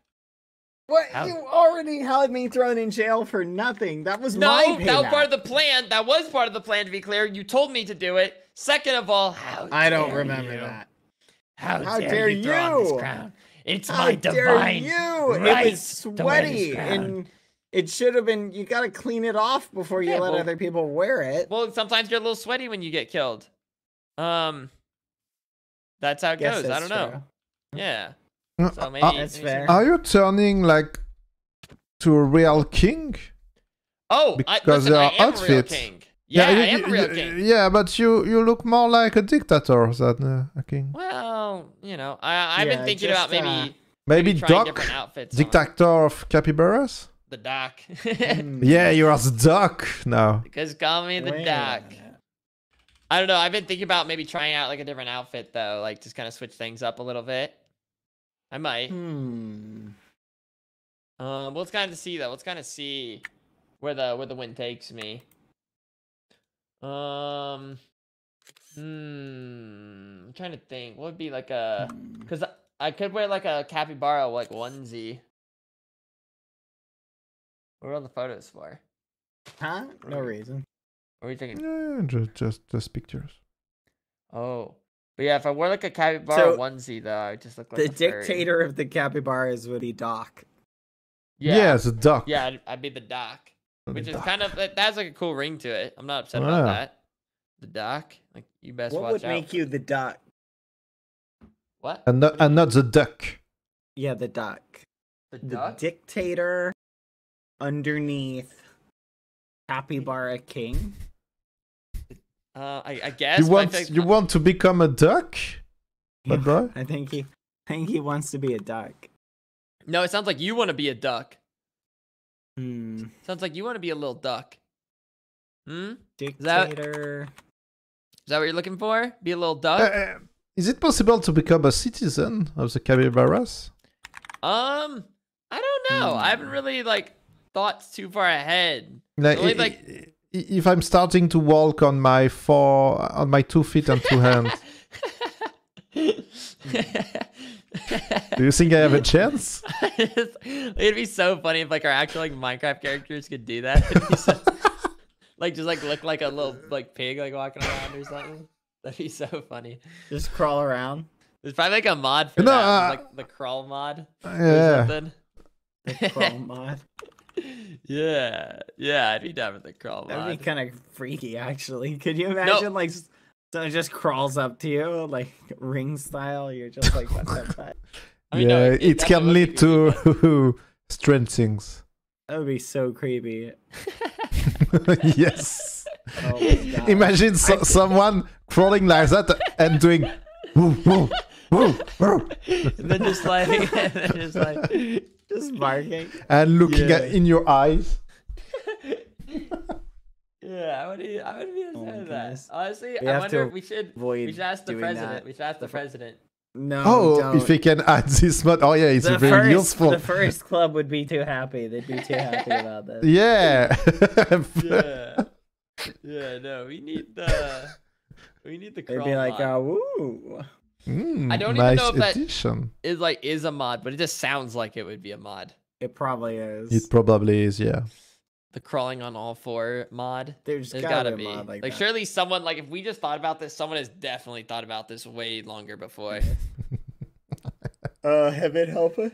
What? How- You already had me thrown in jail for nothing. That was No, my that was part of the plan. That was part of the plan, to be clear. You told me to do it. Second of all, how I don't dare remember you. that. How, How dare, dare you throw on this crown? It's How my dare divine you? right it was to wear this sweaty, and it should have been. You got to clean it off before you Yeah, let well- other people wear it. Well, sometimes you're a little sweaty when you get killed. Um, that's how it Guess goes. I don't know. true. Yeah. Uh, So uh, That's maybe fair. Are you turning like to a real king? Oh, I, Because listen, I your am a real king. Yeah, I you- am a real you- king. Yeah, but you you look more like a dictator than uh, a king. Well, you know, I, I've Yeah, been thinking just, about maybe uh, Maybe trying Doc, different outfits. on. dictator of capybaras. The doc. Hmm. Yeah, you are the Doc now. Because call me the Wait doc. I don't know. I've been thinking about maybe trying out like a different outfit though, like just kind of switch things up a little bit. I might. Hmm. Um, well, let's kind of see though. Let's kind of see where the where the wind takes me. Um, hmm. I'm trying to think. What would be like a? Because I could wear like a capybara like onesie. What are all the photos for? Huh? No reason. What are you thinking? Yeah, just just just pictures. Oh, but yeah, if I wore like a capybara So, onesie though, I just look like the a furry. dictator of the capybaras would be Doc. Yeah, Yeah, a Doc. yeah, I'd, I'd be the doc, The which is Doc. kind of that that like a cool ring to it. I'm not upset Wow. about that. The doc, like you best What watch would out. make you the Doc? What? And not and not the Duck. Yeah, the Doc. The The duck? dictator underneath Capybara King. Uh, I, I guess. You want think- you want to become a duck? Bad boy? I think he, I think he wants to be a duck. No, it sounds like you want to be a duck. Hmm. Sounds like you want to be a little duck. Hmm. Dictator. Is that what you're looking for? Be a little Uh, duck. uh, is it possible to become a citizen of the capybaras? um, I don't know. I haven't really like thought too far ahead. Like, Only, like if I'm starting to walk on my four, on my two feet and two hands, do you think I have a chance? It'd be so funny if like our actual like Minecraft characters could do that. So- like just like look like a little like pig like walking around or something. That'd be so funny. Just crawl around. There's probably like a mod for No, that, uh, like the crawl mod. or Yeah. something. The crawl mod. Yeah, yeah, I'd be down with the crawl mod. That'd be kind of freaky, actually. Could you imagine, like, s- someone just crawls up to you, like ring style? You're just like, what the fuck? yeah, it, can lead to strange things. That would be so creepy. yes. Oh my God. Imagine so- someone crawling like that and doing. woo, woo, woo, woo, and then just like, and then just like, just barking. and looking Yeah. at, in your eyes. Yeah, I would. be- I would be upset with that. goodness. Honestly, We I wonder. to We should. We should ask the president. that. We should ask the president. No. oh, don't. if we can add this mod. Oh, yeah, it's the very first, useful. The first club would be too happy. They'd be too happy about this. Yeah. Yeah. Yeah. No, we need the. We need the. They'd be like, mod. uh, woo. Mm, I don't nice even know if that addition. is like is a mod, but it just sounds like it would be a mod. It probably is. It probably is, yeah. The crawling on all four mod. There's There's gotta gotta be be. a mod like like that. surely someone like if we just thought about this, someone has definitely thought about this way longer before. Uh, heaven help us.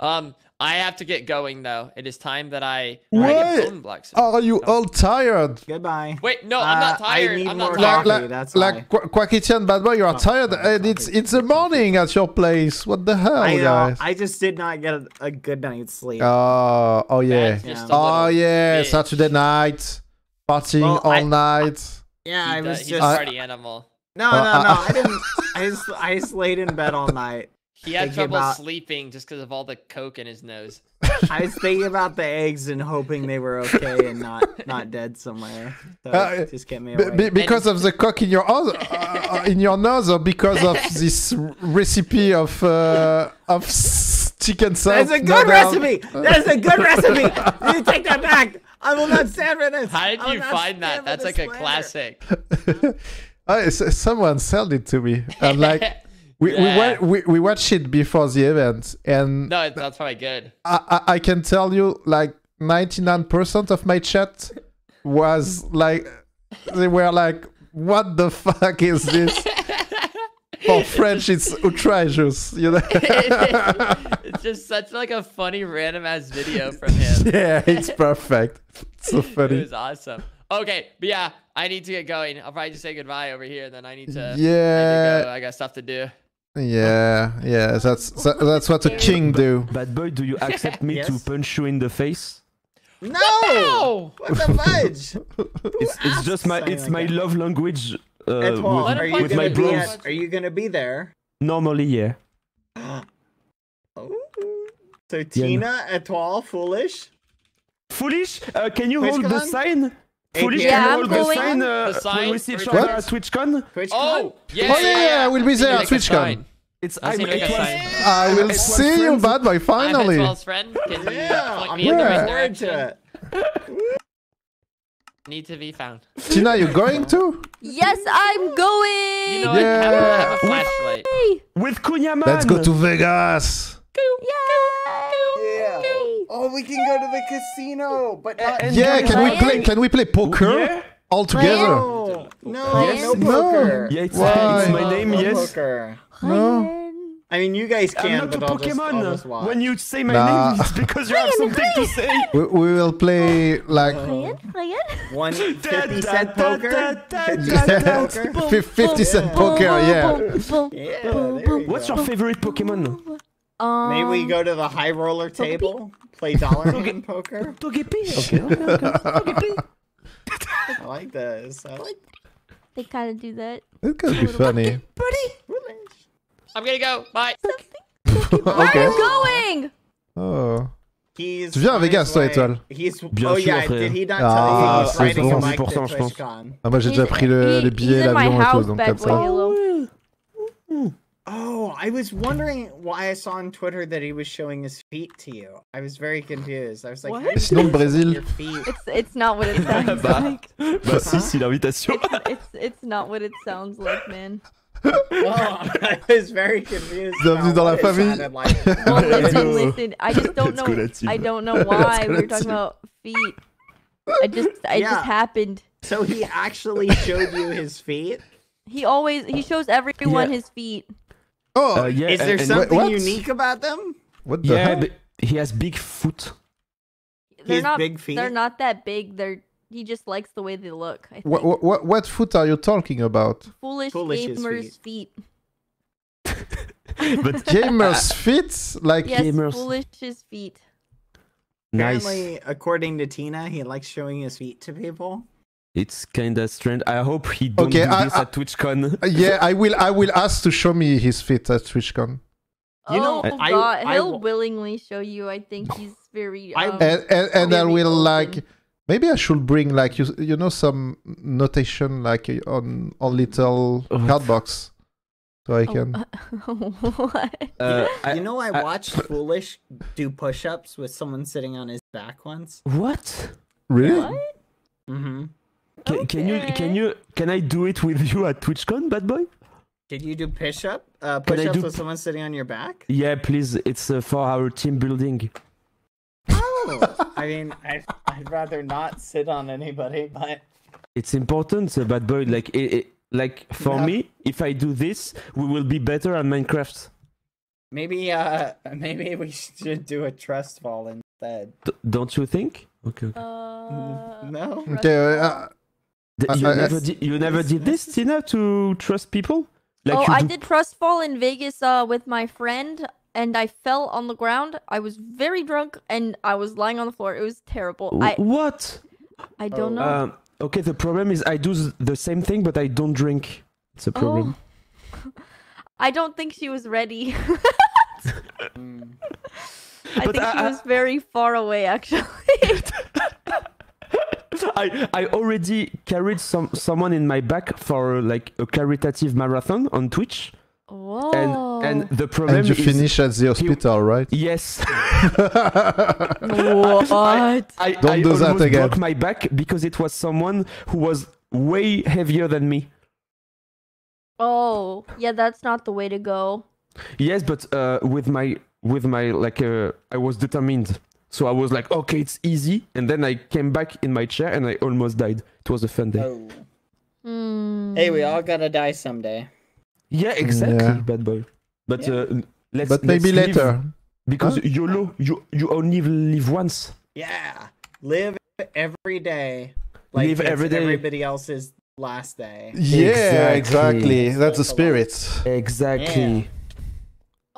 Um, I have to get going though. It is time that I. I get What? bone blocks. Are you all tired? Goodbye. Wait, no, I'm not Uh, I tired. need I'm not tired. coffee. Like, that's like Qu- Quackitian bad boy, you are tired, and it's it's the morning at your place. What the hell, I know. guys? I just did not get a, a good night's sleep. Oh, oh yeah. That's just a Oh yeah, bitch. Saturday night, partying Well, all I- night. yeah, He I does- was he's just. a party animal. No, Uh, no, uh, no. I didn't. I just, I just laid in bed all night. He had trouble about- sleeping just because of all the coke in his nose. I was thinking about the eggs and hoping they were okay and not not dead somewhere. So Uh, just get me away. be- because of the coke in your nose, uh, in your nose, or because of this recipe of uh, of chicken sauce. That's a good noodle. recipe. That is a good recipe. You take that back. I will not stand for this. How did you find that? That's this like a classic. Uh, someone sold it to me. I'm like we we, Yeah. we we watched it before the event, and No, it- that's probably good. I, I I can tell you like ninety nine percent of my chat was like they were like, "What the fuck is this?" For French, it's outrageous, you know. it's just such like a funny random ass video from him. yeah, it's perfect. It's so It funny. was awesome. Okay, but yeah, I need to get going. I'll probably just say goodbye over here. And then I need to. I, need to Yeah. go. I got stuff to do. Yeah, yeah, that's that, that's what a king do. Bad boy, do you accept me to punch you in the face? No. What the fudge? It's, it's just my it's like my that? love language uh, Etoile, with, are you with my gonna be bros. at, Are you gonna be there? Normally, yeah. So Tina, Etoile, foolish. Foolish? Uh, can you Twitch hold the con? sign? Foolish, Yeah, can you I'm hold going. the sign? Uh, The sign? When we see each What? other at TwitchCon? Twitch Oh, yeah. oh yeah, yeah, I will be there at Make a TwitchCon. sign. It's I'll I'm, see you make it was. I will it see you, bad boy. I'm Finally. Friend. Can you Yeah, point I'm me in the right direction? Need to be found. Tina, you going to? Yes, I'm going. You know, what? have, a, Yeah. have a flashlight. with Kunyaman. Let's go to Vegas. Yeah. Oh, we can go to the casino, but not. And Yeah, can we play? Can we play poker Yeah. all together? No, no, Yes. no No. Yeah, it's, Why? it's my name, No yes. poker. No. I mean, you guys I'm can, not a but I'll just, I'll Pokemon. just when you say my Nah. name, it's because you have something to say. We, we will play like Ryan, Ryan. One fifty Da, cent da, poker. da, da, 50 da, poker. fif- 50 cent poker, yeah. Yeah, there What's your favorite Pokemon? Um, Maybe we go to the high roller table, play dollar hand poker? Okay, okay, okay. I like this. I like They kind of do that. It could be funny. I'm gonna go. Bye. Where are you going? Oh. He's Tu viens à on Vegas, toi. Étoile He's Bien oh sûr, yeah, frère. did he not Ah, tell you c'est he's riding bon. a bike to 100%, je pense. TwitchCon? Ah, moi j'ai déjà He's- pris le, he- les billets, he's in my l'avion et tout, house, donc bad comme boy ça. Yellow. Oh, I was wondering why I saw on Twitter that he was showing his feet to you. I was very confused. I was like, What? how do you Sinon, le Brésil. It's it's not what it sounds like. Bah si, si, l'invitation. It's, it's it's not what it sounds like, man. Oh, I was very confused. Bienvenue about dans la famille. like. Well, listen, listen. I just don't Let's know. la. I don't know Let's why go, we were talking team. about feet. I just it Yeah. just happened. So he actually showed you his feet. He always he shows everyone Yeah. his feet. Oh, Uh, yeah, Is there and- and- something what? unique about them? what the Yeah, hell? but he has big foot. They're His not big feet? They're not that big. They're he just likes the way they look. I think. What, what, what, what foot are you talking about? Foolish Foolish's gamers feet. But Gamers feet? Like, Yes, gamers. foolish's feet. nice. Apparently, according to Tina, he likes showing his feet to people. It's kinda strange. I hope he don't Okay, do I- this I- at TwitchCon. yeah, I will I will ask to show me his feet at TwitchCon. You know, oh I- God, I he'll w- willingly show you. I think he's very. I- Um, And, and, and I will open. like maybe I should bring like you you know some notation like on on little What? card box so I oh, can. what? Uh, I- you know, I I- watched Foolish do push-ups with someone sitting on his back once. What? Really? What? Mm-hmm. Can, can you can you can I do it with you at TwitchCon, bad boy? Did you do push up? Uh, Can push ups do with someone sitting on your back? Yeah, please. It's uh, for our team building. Oh, I mean, I, I'd rather not sit on anybody, but It's important, uh, bad boy. Like, it, it, like for Yeah. me, if I do this, we will be better at Minecraft. maybe uh maybe we should do a trust fall instead. D- don't you think? Okay. okay. no. Okay, uh, Th- I- you I- never I- did. You never did this, Tina, to trust people. oh, I did trust fall in Vegas uh, with my friend, and I fell on the ground. I was very drunk, and I was lying on the floor. It was terrible. I What? I don't know. Um, okay, the problem is I do the same thing, but I don't drink. It's a problem. I don't think she was ready. I But think I- she I- was very far away, actually. I I already carried some someone in my back for like a caritative marathon on Twitch. Whoa. And and the problem and you is finish at the hospital, right? Yes. what? I, I, Don't I do that almost again. broke my back because it was someone who was way heavier than me. Oh, yeah, that's not the way to go. Yes, but uh, with my with my like uh, I was determined. So I was like, okay, it's easy, and then I came back in my chair and I almost died. It was a fun day. Oh. Hmm. Hey, we all gotta die someday. Yeah, exactly, Yeah. bad boy. But Yeah. uh, let's But maybe let's live, later. because Huh? YOLO, you you only live once. Yeah, live every day. Like Live every day. Everybody else's last day. Yeah, exactly. That's the Spirit. spirit. Exactly.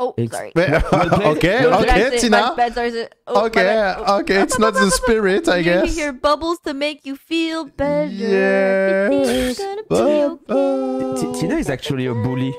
Oh, Ex- sorry. Well, okay, What okay, Tina. bad, sorry, sorry. Oh, Okay. Oh. okay, it's not the spirit, I You guess. hear bubbles to make you feel better. Yes. Everything's okay. Tina is actually a bully.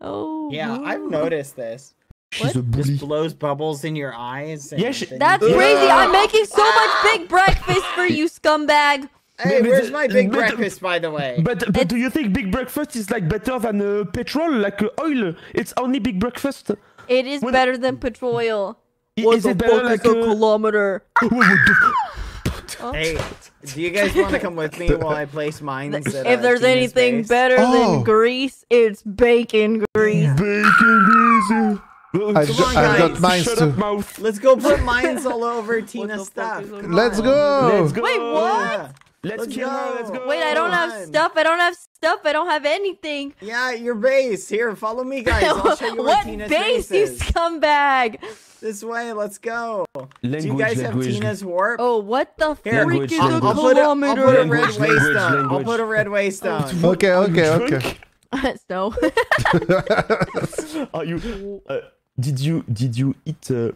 Oh. Yeah, I've noticed this. She's a bully. Just blows bubbles in your eyes. And Yeah, she- That's you- crazy. I'm making so much ah! big breakfast for you, scumbag. Hey, But- where's my big but- breakfast, by the way? But but do you think big breakfast is like better than uh, petrol, like uh, oil? It's only big breakfast. It is When- better than petroleum. I- What is the it better fuck like is a uh, kilometer? Hey, do you guys want to come with me while I place mines? If uh, there's anything base? better Oh. than grease, it's bacon grease. bacon grease? I've, Come got, on, I've got guys. mines Shut too. up, mouth. Let's go put mines all over Tina's stuff. Let's go. Let's go. Wait, what? Yeah. Let's, Let's kill her. Let's go. go. Wait, I don't have stuff. I don't have stuff. I don't have anything. Yeah, your base. Here, follow me, guys. I'll show you where what Tina's base, base you is. scumbag? This way, let's go. Language, do you guys have. Tina's warp? Oh, what the Here, Language, freak is I'll, a I'll put a, I'll kilometer? put a red language, waystone. I'll put a red waystone. Okay, okay, okay. so. Are you? Uh, did you? Did you eat? Uh,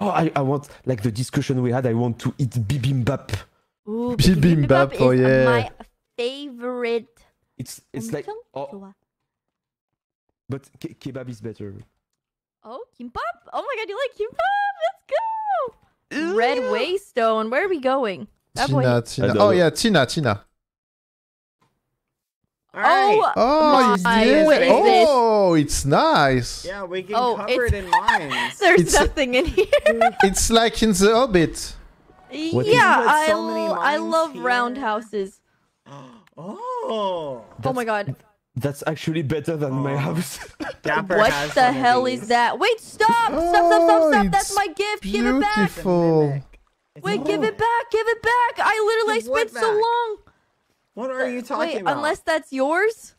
oh, I, I want like the discussion we had. I want to eat bibimbap. Ooh, bibimbap, bibimbap oh yeah. my favorite. It's it's like oh, but ke kebab is better. Oh, kimbap! Oh my god, you like kimbap? Let's go. Red Waystone. Where are we going? Tina. Tina. Oh yeah, Tina, Tina. Right. Oh, oh, my, yes. oh, it's nice. Yeah, we can oh, cover it in lines. There's it's, nothing in here. it's like in the Hobbit. What is- yeah, Put I, so many l- I love here. roundhouses. Oh. Oh my god. That's actually better than my oh. house. Dapper What has the hell is that? Wait, stop! Stop, stop, stop, Oh, stop! That's my gift! Give it back! Beautiful. Wait, give it back! Give it back! I literally Give spent so long! What are you talking Wait, about? unless that's yours?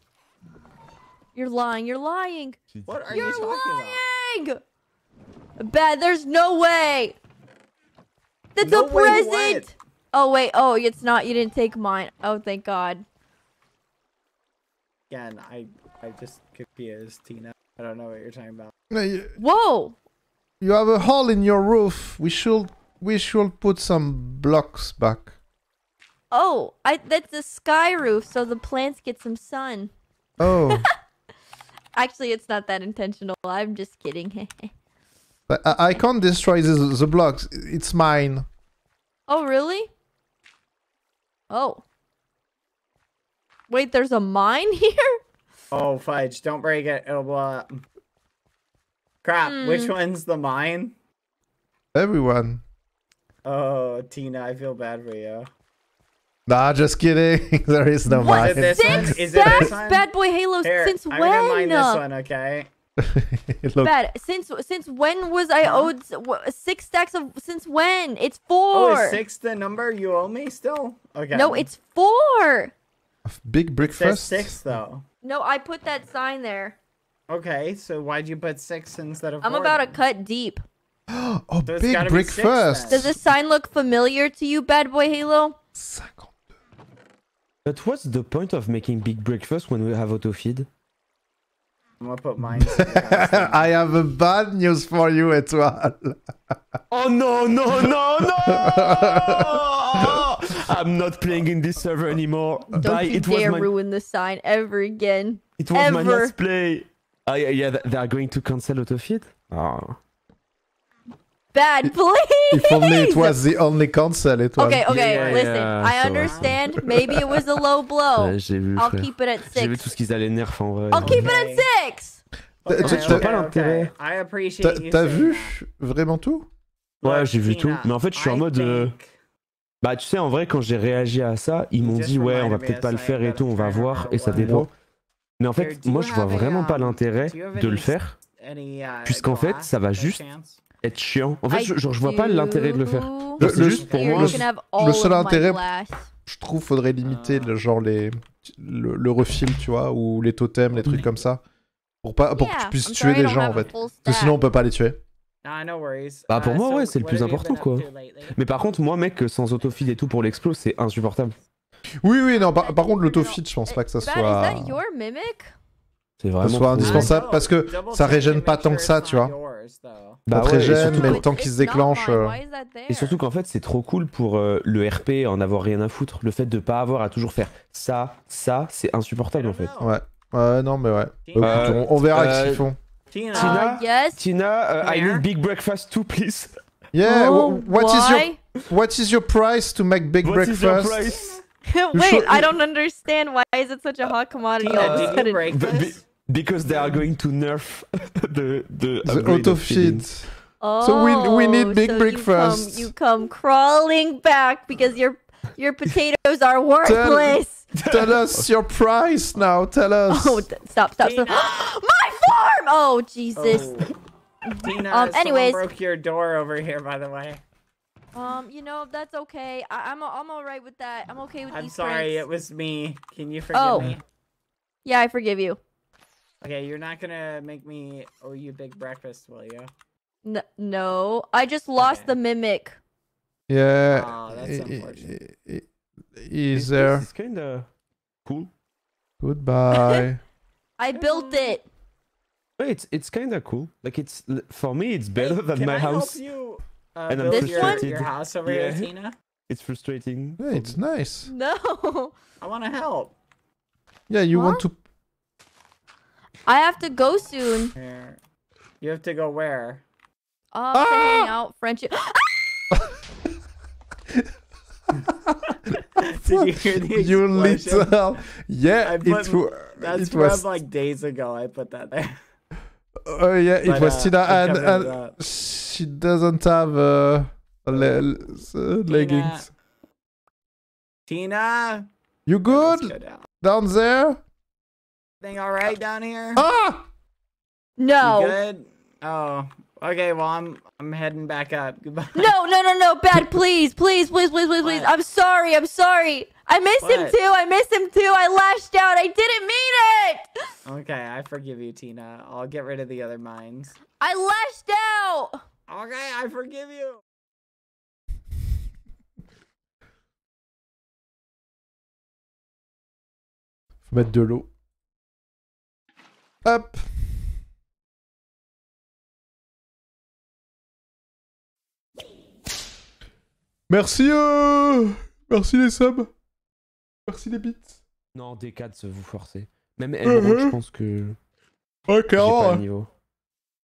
You're lying, you're lying! What are You're you talking about? lying! Bad, there's no way! That's No a present! Oh, wait, oh, it's not. You didn't take mine. Oh, thank God. Again, I I just confused Tina. I don't know what you're talking about. No, You Whoa! you have a hole in your roof. We should we should put some blocks back. Oh, I that's a sky roof, so the plants get some sun. Oh, Actually, it's not that intentional. I'm just kidding. but I, I can't destroy the, the blocks. It's mine. oh, really? Oh. Wait, there's a mine here? Oh fudge! Don't break it. It'll blow up. Crap! Which Hmm. one's the mine? Everyone. Oh, Tina, I feel bad for you. Nah, just kidding. there is no What? mine. Is it this one? Six Is it this one? bad boy Halo. Here, since I'm when? gonna mine this one, okay? Look, Bad. Since since when was I owed six stacks of? Since when? It's Oh, four. is six the number you owe me still? Okay. No, it's four. big breakfast. six though. No, I put that sign there. Okay, so why'd you put six instead of I'm four about to then? cut deep. oh, So big gotta be six breakfast. Does this sign look familiar to you, bad boy Halo? But what's the point of making big breakfast when we have auto feed? I'm gonna put mine. to your house then. I have a bad news for you, Etoile. Oh no no no no! I'm not playing in this server anymore. Don't Bye. you It was dare my ruin the sign ever again. it was my ever. last play. Ah yeah, yeah, they are going to cancel auto feed. Oh. Bad, please. if only it was the only console, it was. Okay, okay, Yeah, listen. yeah, I understand. Maybe it was a low blow. Ouais, j'ai vu. I'll frère. keep it at J'ai vu six. tout ce qu'ils allaient nerf en vrai. I'll keep it at six. Okay, t'as- Je vois okay, pas l'intérêt. okay. I appreciate T'as vu that. vraiment tout? Ouais, j'ai vu tout. Mais en fait, je suis en I mode. euh, Bah, tu sais, en vrai, quand j'ai réagi à ça, ils m'ont Just dit, ouais, on va peut-être pas le faire et tout, on va voir, et ça dépend. Mais en fait, moi, you je vois vraiment pas um, l'intérêt de le faire, puisqu'en fait, ça va juste? Être chiant. En fait, je, genre, je vois pas l'intérêt de le faire. Le- juste pour moi. seul intérêt-. Je trouve faudrait limiter le, genre les le, le refil, tu vois, ou les totems, les trucs comme ça. Pour, pas, pour que tu puisses tuer des gens en fait. full Parce que sinon on peut pas les tuer. Bah, pour Uh, moi, ouais, c'est le plus important, quoi. Mais par contre, moi, mec, sans autofeed et tout pour l'explo, c'est insupportable. Oui, oui, non, par, par contre, l'autofit, je pense pas que ça soit, that your mimic? C'est ça vraiment. soit indispensable parce que ça régène pas tant que ça, tu vois. Bah te ouais, surtout mais le temps qu'il se déclenche. euh? Et surtout qu'en fait, c'est trop cool pour euh, le RP en avoir rien à foutre. Le fait de pas avoir à toujours faire ça, ça, c'est insupportable en fait. Ouais. Ouais, non, mais ouais. Tina. Bah, on, on verra Euh, ce qu'ils font. Tina, Tina, Uh, yes. Tina, uh, I need big breakfast too, please. Yeah, Oh, wh- what is your what is your price to make big What is your breakfast? price? Wait, I don't understand. Why is it such a hot commodity Tina, did you break this? Because they are going to nerf the the, The upgrade auto of feeding. feed. Oh, So we- we need big so breakfast. You come, you come crawling back because your your potatoes are worthless. Tell us your price now. Tell us. Oh, th- stop, stop, stop. My farm! Oh, Jesus. Oh. Tina, Um, anyways. broke your door over here, by the way. Um, you know, that's okay. I- I'm, I'm alright with that. I'm okay with I'm these sorry, pranks. it was me. Can you forgive Oh. me? Yeah, I forgive you. Okay, you're not gonna make me owe you big breakfast, will you? N- no, I just lost Okay. the mimic. Yeah. Aw, that's i- i- unfortunate. i- i- This Is place there? is kinda cool. Goodbye. I built it. Wait, it's it's kinda cool. Like it's for me, it's better Hey, than can my I house. help you uh, And I'm This your, one? your house over Yeah. here, Tina? It's frustrating. Yeah, it's nice. No. I want to help. Yeah, you want to? I have to go soon. Here. You have to go where? Uh, to hang out, friendship. Did you hear the You little. Yeah, I it, put, wa- that's it was. like days ago. I put that there. Oh yeah, it But, was uh, Tina, it and, and she doesn't have uh, le- uh, leggings. Tina, You let's good go down. down there? Thing all right down here? Ah! You No. good? Oh, okay. Well, I'm I'm heading back up. Goodbye. No, no, no, no, bad. Please, please, please, please, please, please. I'm sorry. I'm sorry. I miss him too. I miss him too. I lashed out. I didn't mean it. Okay, I forgive you, Tina. I'll get rid of the other mines. I lashed out. Okay, I forgive you. Faut mettre de l'eau. Hop. Merci, euh... merci les subs. Merci les bits. Non, D4, vous forcez. Même Emerald, je pense que pas le niveau.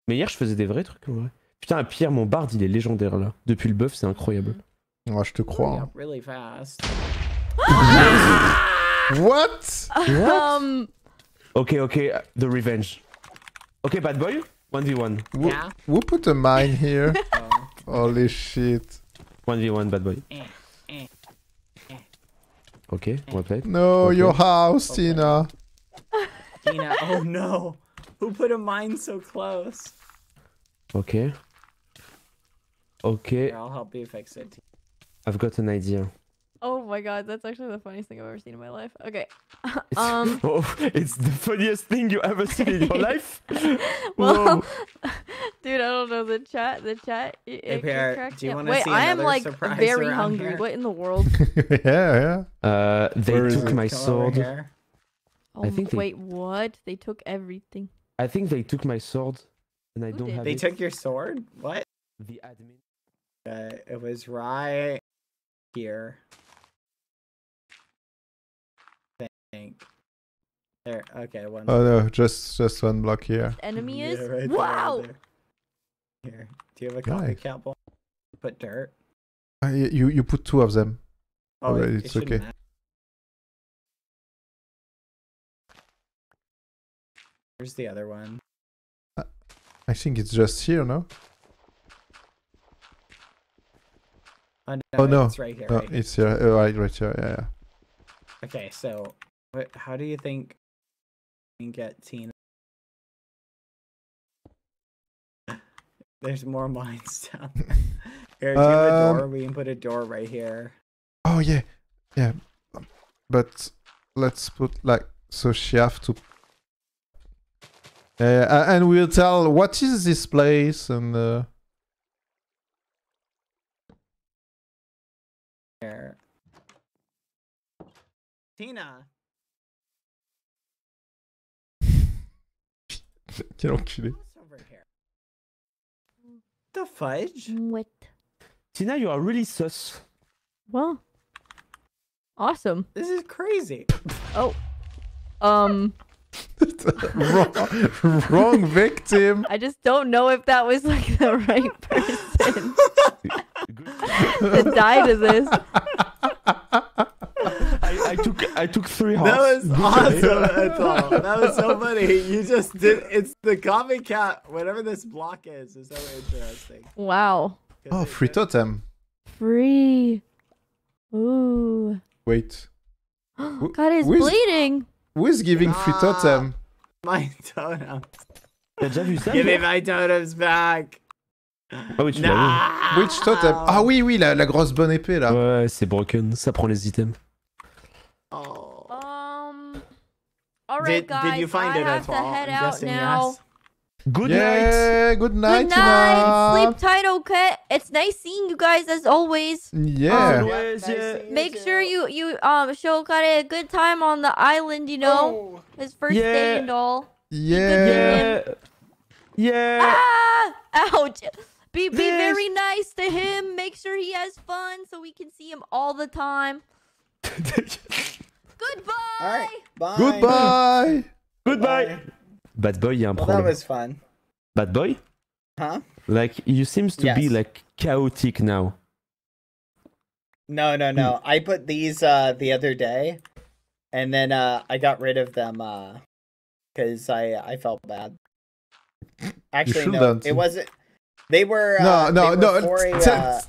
Mais hier, je faisais des vrais trucs en vrai. Putain, Pierre, mon bard, il est légendaire là. Depuis le buff, c'est incroyable. Ouais, je te crois. Hein. up really fast. What? Um, Ok, ok, uh, the revenge. Ok, bad boy, 1v1. Who, Yeah. who put a mine here? Oh. Holy shit. 1v1, bad boy. Eh, eh, eh. Okay, well played. No, Okay. your house, Tina. Tina, oh no. Who put a mine so close? Okay. Okay, Here, I'll help you fix it. I've got an idea. Oh my god, that's actually the funniest thing I've ever seen in my life. Okay. It's, um. oh, it's the funniest thing you ever seen in your life. Well, Whoa. dude, I don't know the chat. The chat. It, Hey, it Pierre, do you wanna Wait, see I am like very hungry. here? What in the world? yeah, yeah. Uh, they Where is took my sword. Oh, I think they- wait, what? They took everything. I think they took my sword, and I Who don't did? have They it. took your sword? What? the admin. Uh, it was right here. Think. There. Okay. One. Oh no, just just one block here. Enemy Yeah, is. right there, right wow. there. Here. Do you have a Nice. copycat ball? Put dirt. Uh, you you put two of them. Oh, it- it it's shouldn't okay. matter. Where's the other one? I think it's just here, no? Oh no, oh no, it's right here. no, right here. it's here. Uh, right, right here. Yeah, yeah. Okay, so what, how do you think we can get Tina? There's more mines down there. Here, do have a Um, door? We can put a door right here. Oh yeah, yeah. But let's put like so she have to. Uh, and we'll tell what is this place and. Uh... Here. Tina. Quel enculé. What's over here? The fudge? What? Tina, you are really sus. Well. Awesome. This is crazy. Oh. Um. wrong, wrong victim. I just don't know if that was like the right person to die to this. I, took I took three That hearts. was awesome, Ethel. That was so funny. You just did. It's the copycat. Whatever this block is, is so interesting. Wow. Oh, free totem. Free. Ooh. Wait. God is bleeding. Who is giving free Ah. totem? My totems. T'as déjà vu ça Give me my totems back. Ah oui, tu l'as Nah. Which totem? Ah oui, oui, la, la grosse bonne épée là. Ouais, c'est broken. Ça prend les items. Um. All right, Did, guys. did you find I it, have to Ethel? head I'm out now. yes. Good yeah, good night, Good night. Sleep tight, okay? It's nice seeing you guys as always. Yeah. Always, yeah. Make sure you you um show Kare a good time on the island. You know, his first day and all. Yeah. Yeah. Yeah. Ah! Ouch! Be be This- very nice to him. Make sure he has fun so we can see him all the time. Goodbye. All right. Bye. Goodbye. Goodbye. Bad boy, il y a un Well, that was fun. Bad boy? Huh? Like, you seems to be like chaotic now. No, no, no. I put these uh the other day, and then uh I got rid of them uh because I I felt bad. Actually, no, shouldn't. it wasn't. They were No, uh, no, were no. for a, uh,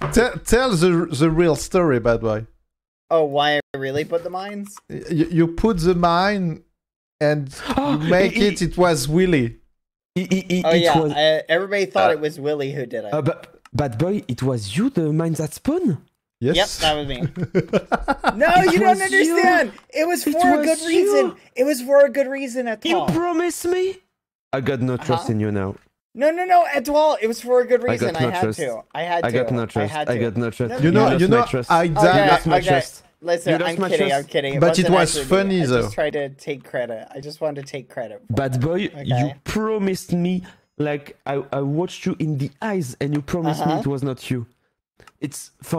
tell the the real story, bad boy. Oh, why I really put the mines? You, you put the mine and you make it. It was Willy. It, it, it, Oh it yeah, was, I, everybody thought uh, it was Willy who did it. uh, but, bad boy, it was you, the mine that spawn? Yes. Yep, that was me. no, It you don't was you. understand. It was It for a was good you. reason. It was for a good reason at all. You all. promised me? I got no trust Uh-huh. in you now. No, no, no, at all. It was for a good I reason. got I, no had trust. to. I had to. I got no trust. had I, got no trust. No, You know, lost you know, trust. I Okay, died. lost my okay. trust. Listen, You I'm kidding. trust. I'm kidding. It But it wasn't was actually me. funny, I though. just tried to take credit. I just wanted to take credit. For Bad it. boy, you promised me, like, I, I watched you in the eyes and you promised me Uh-huh. it was not you. It's for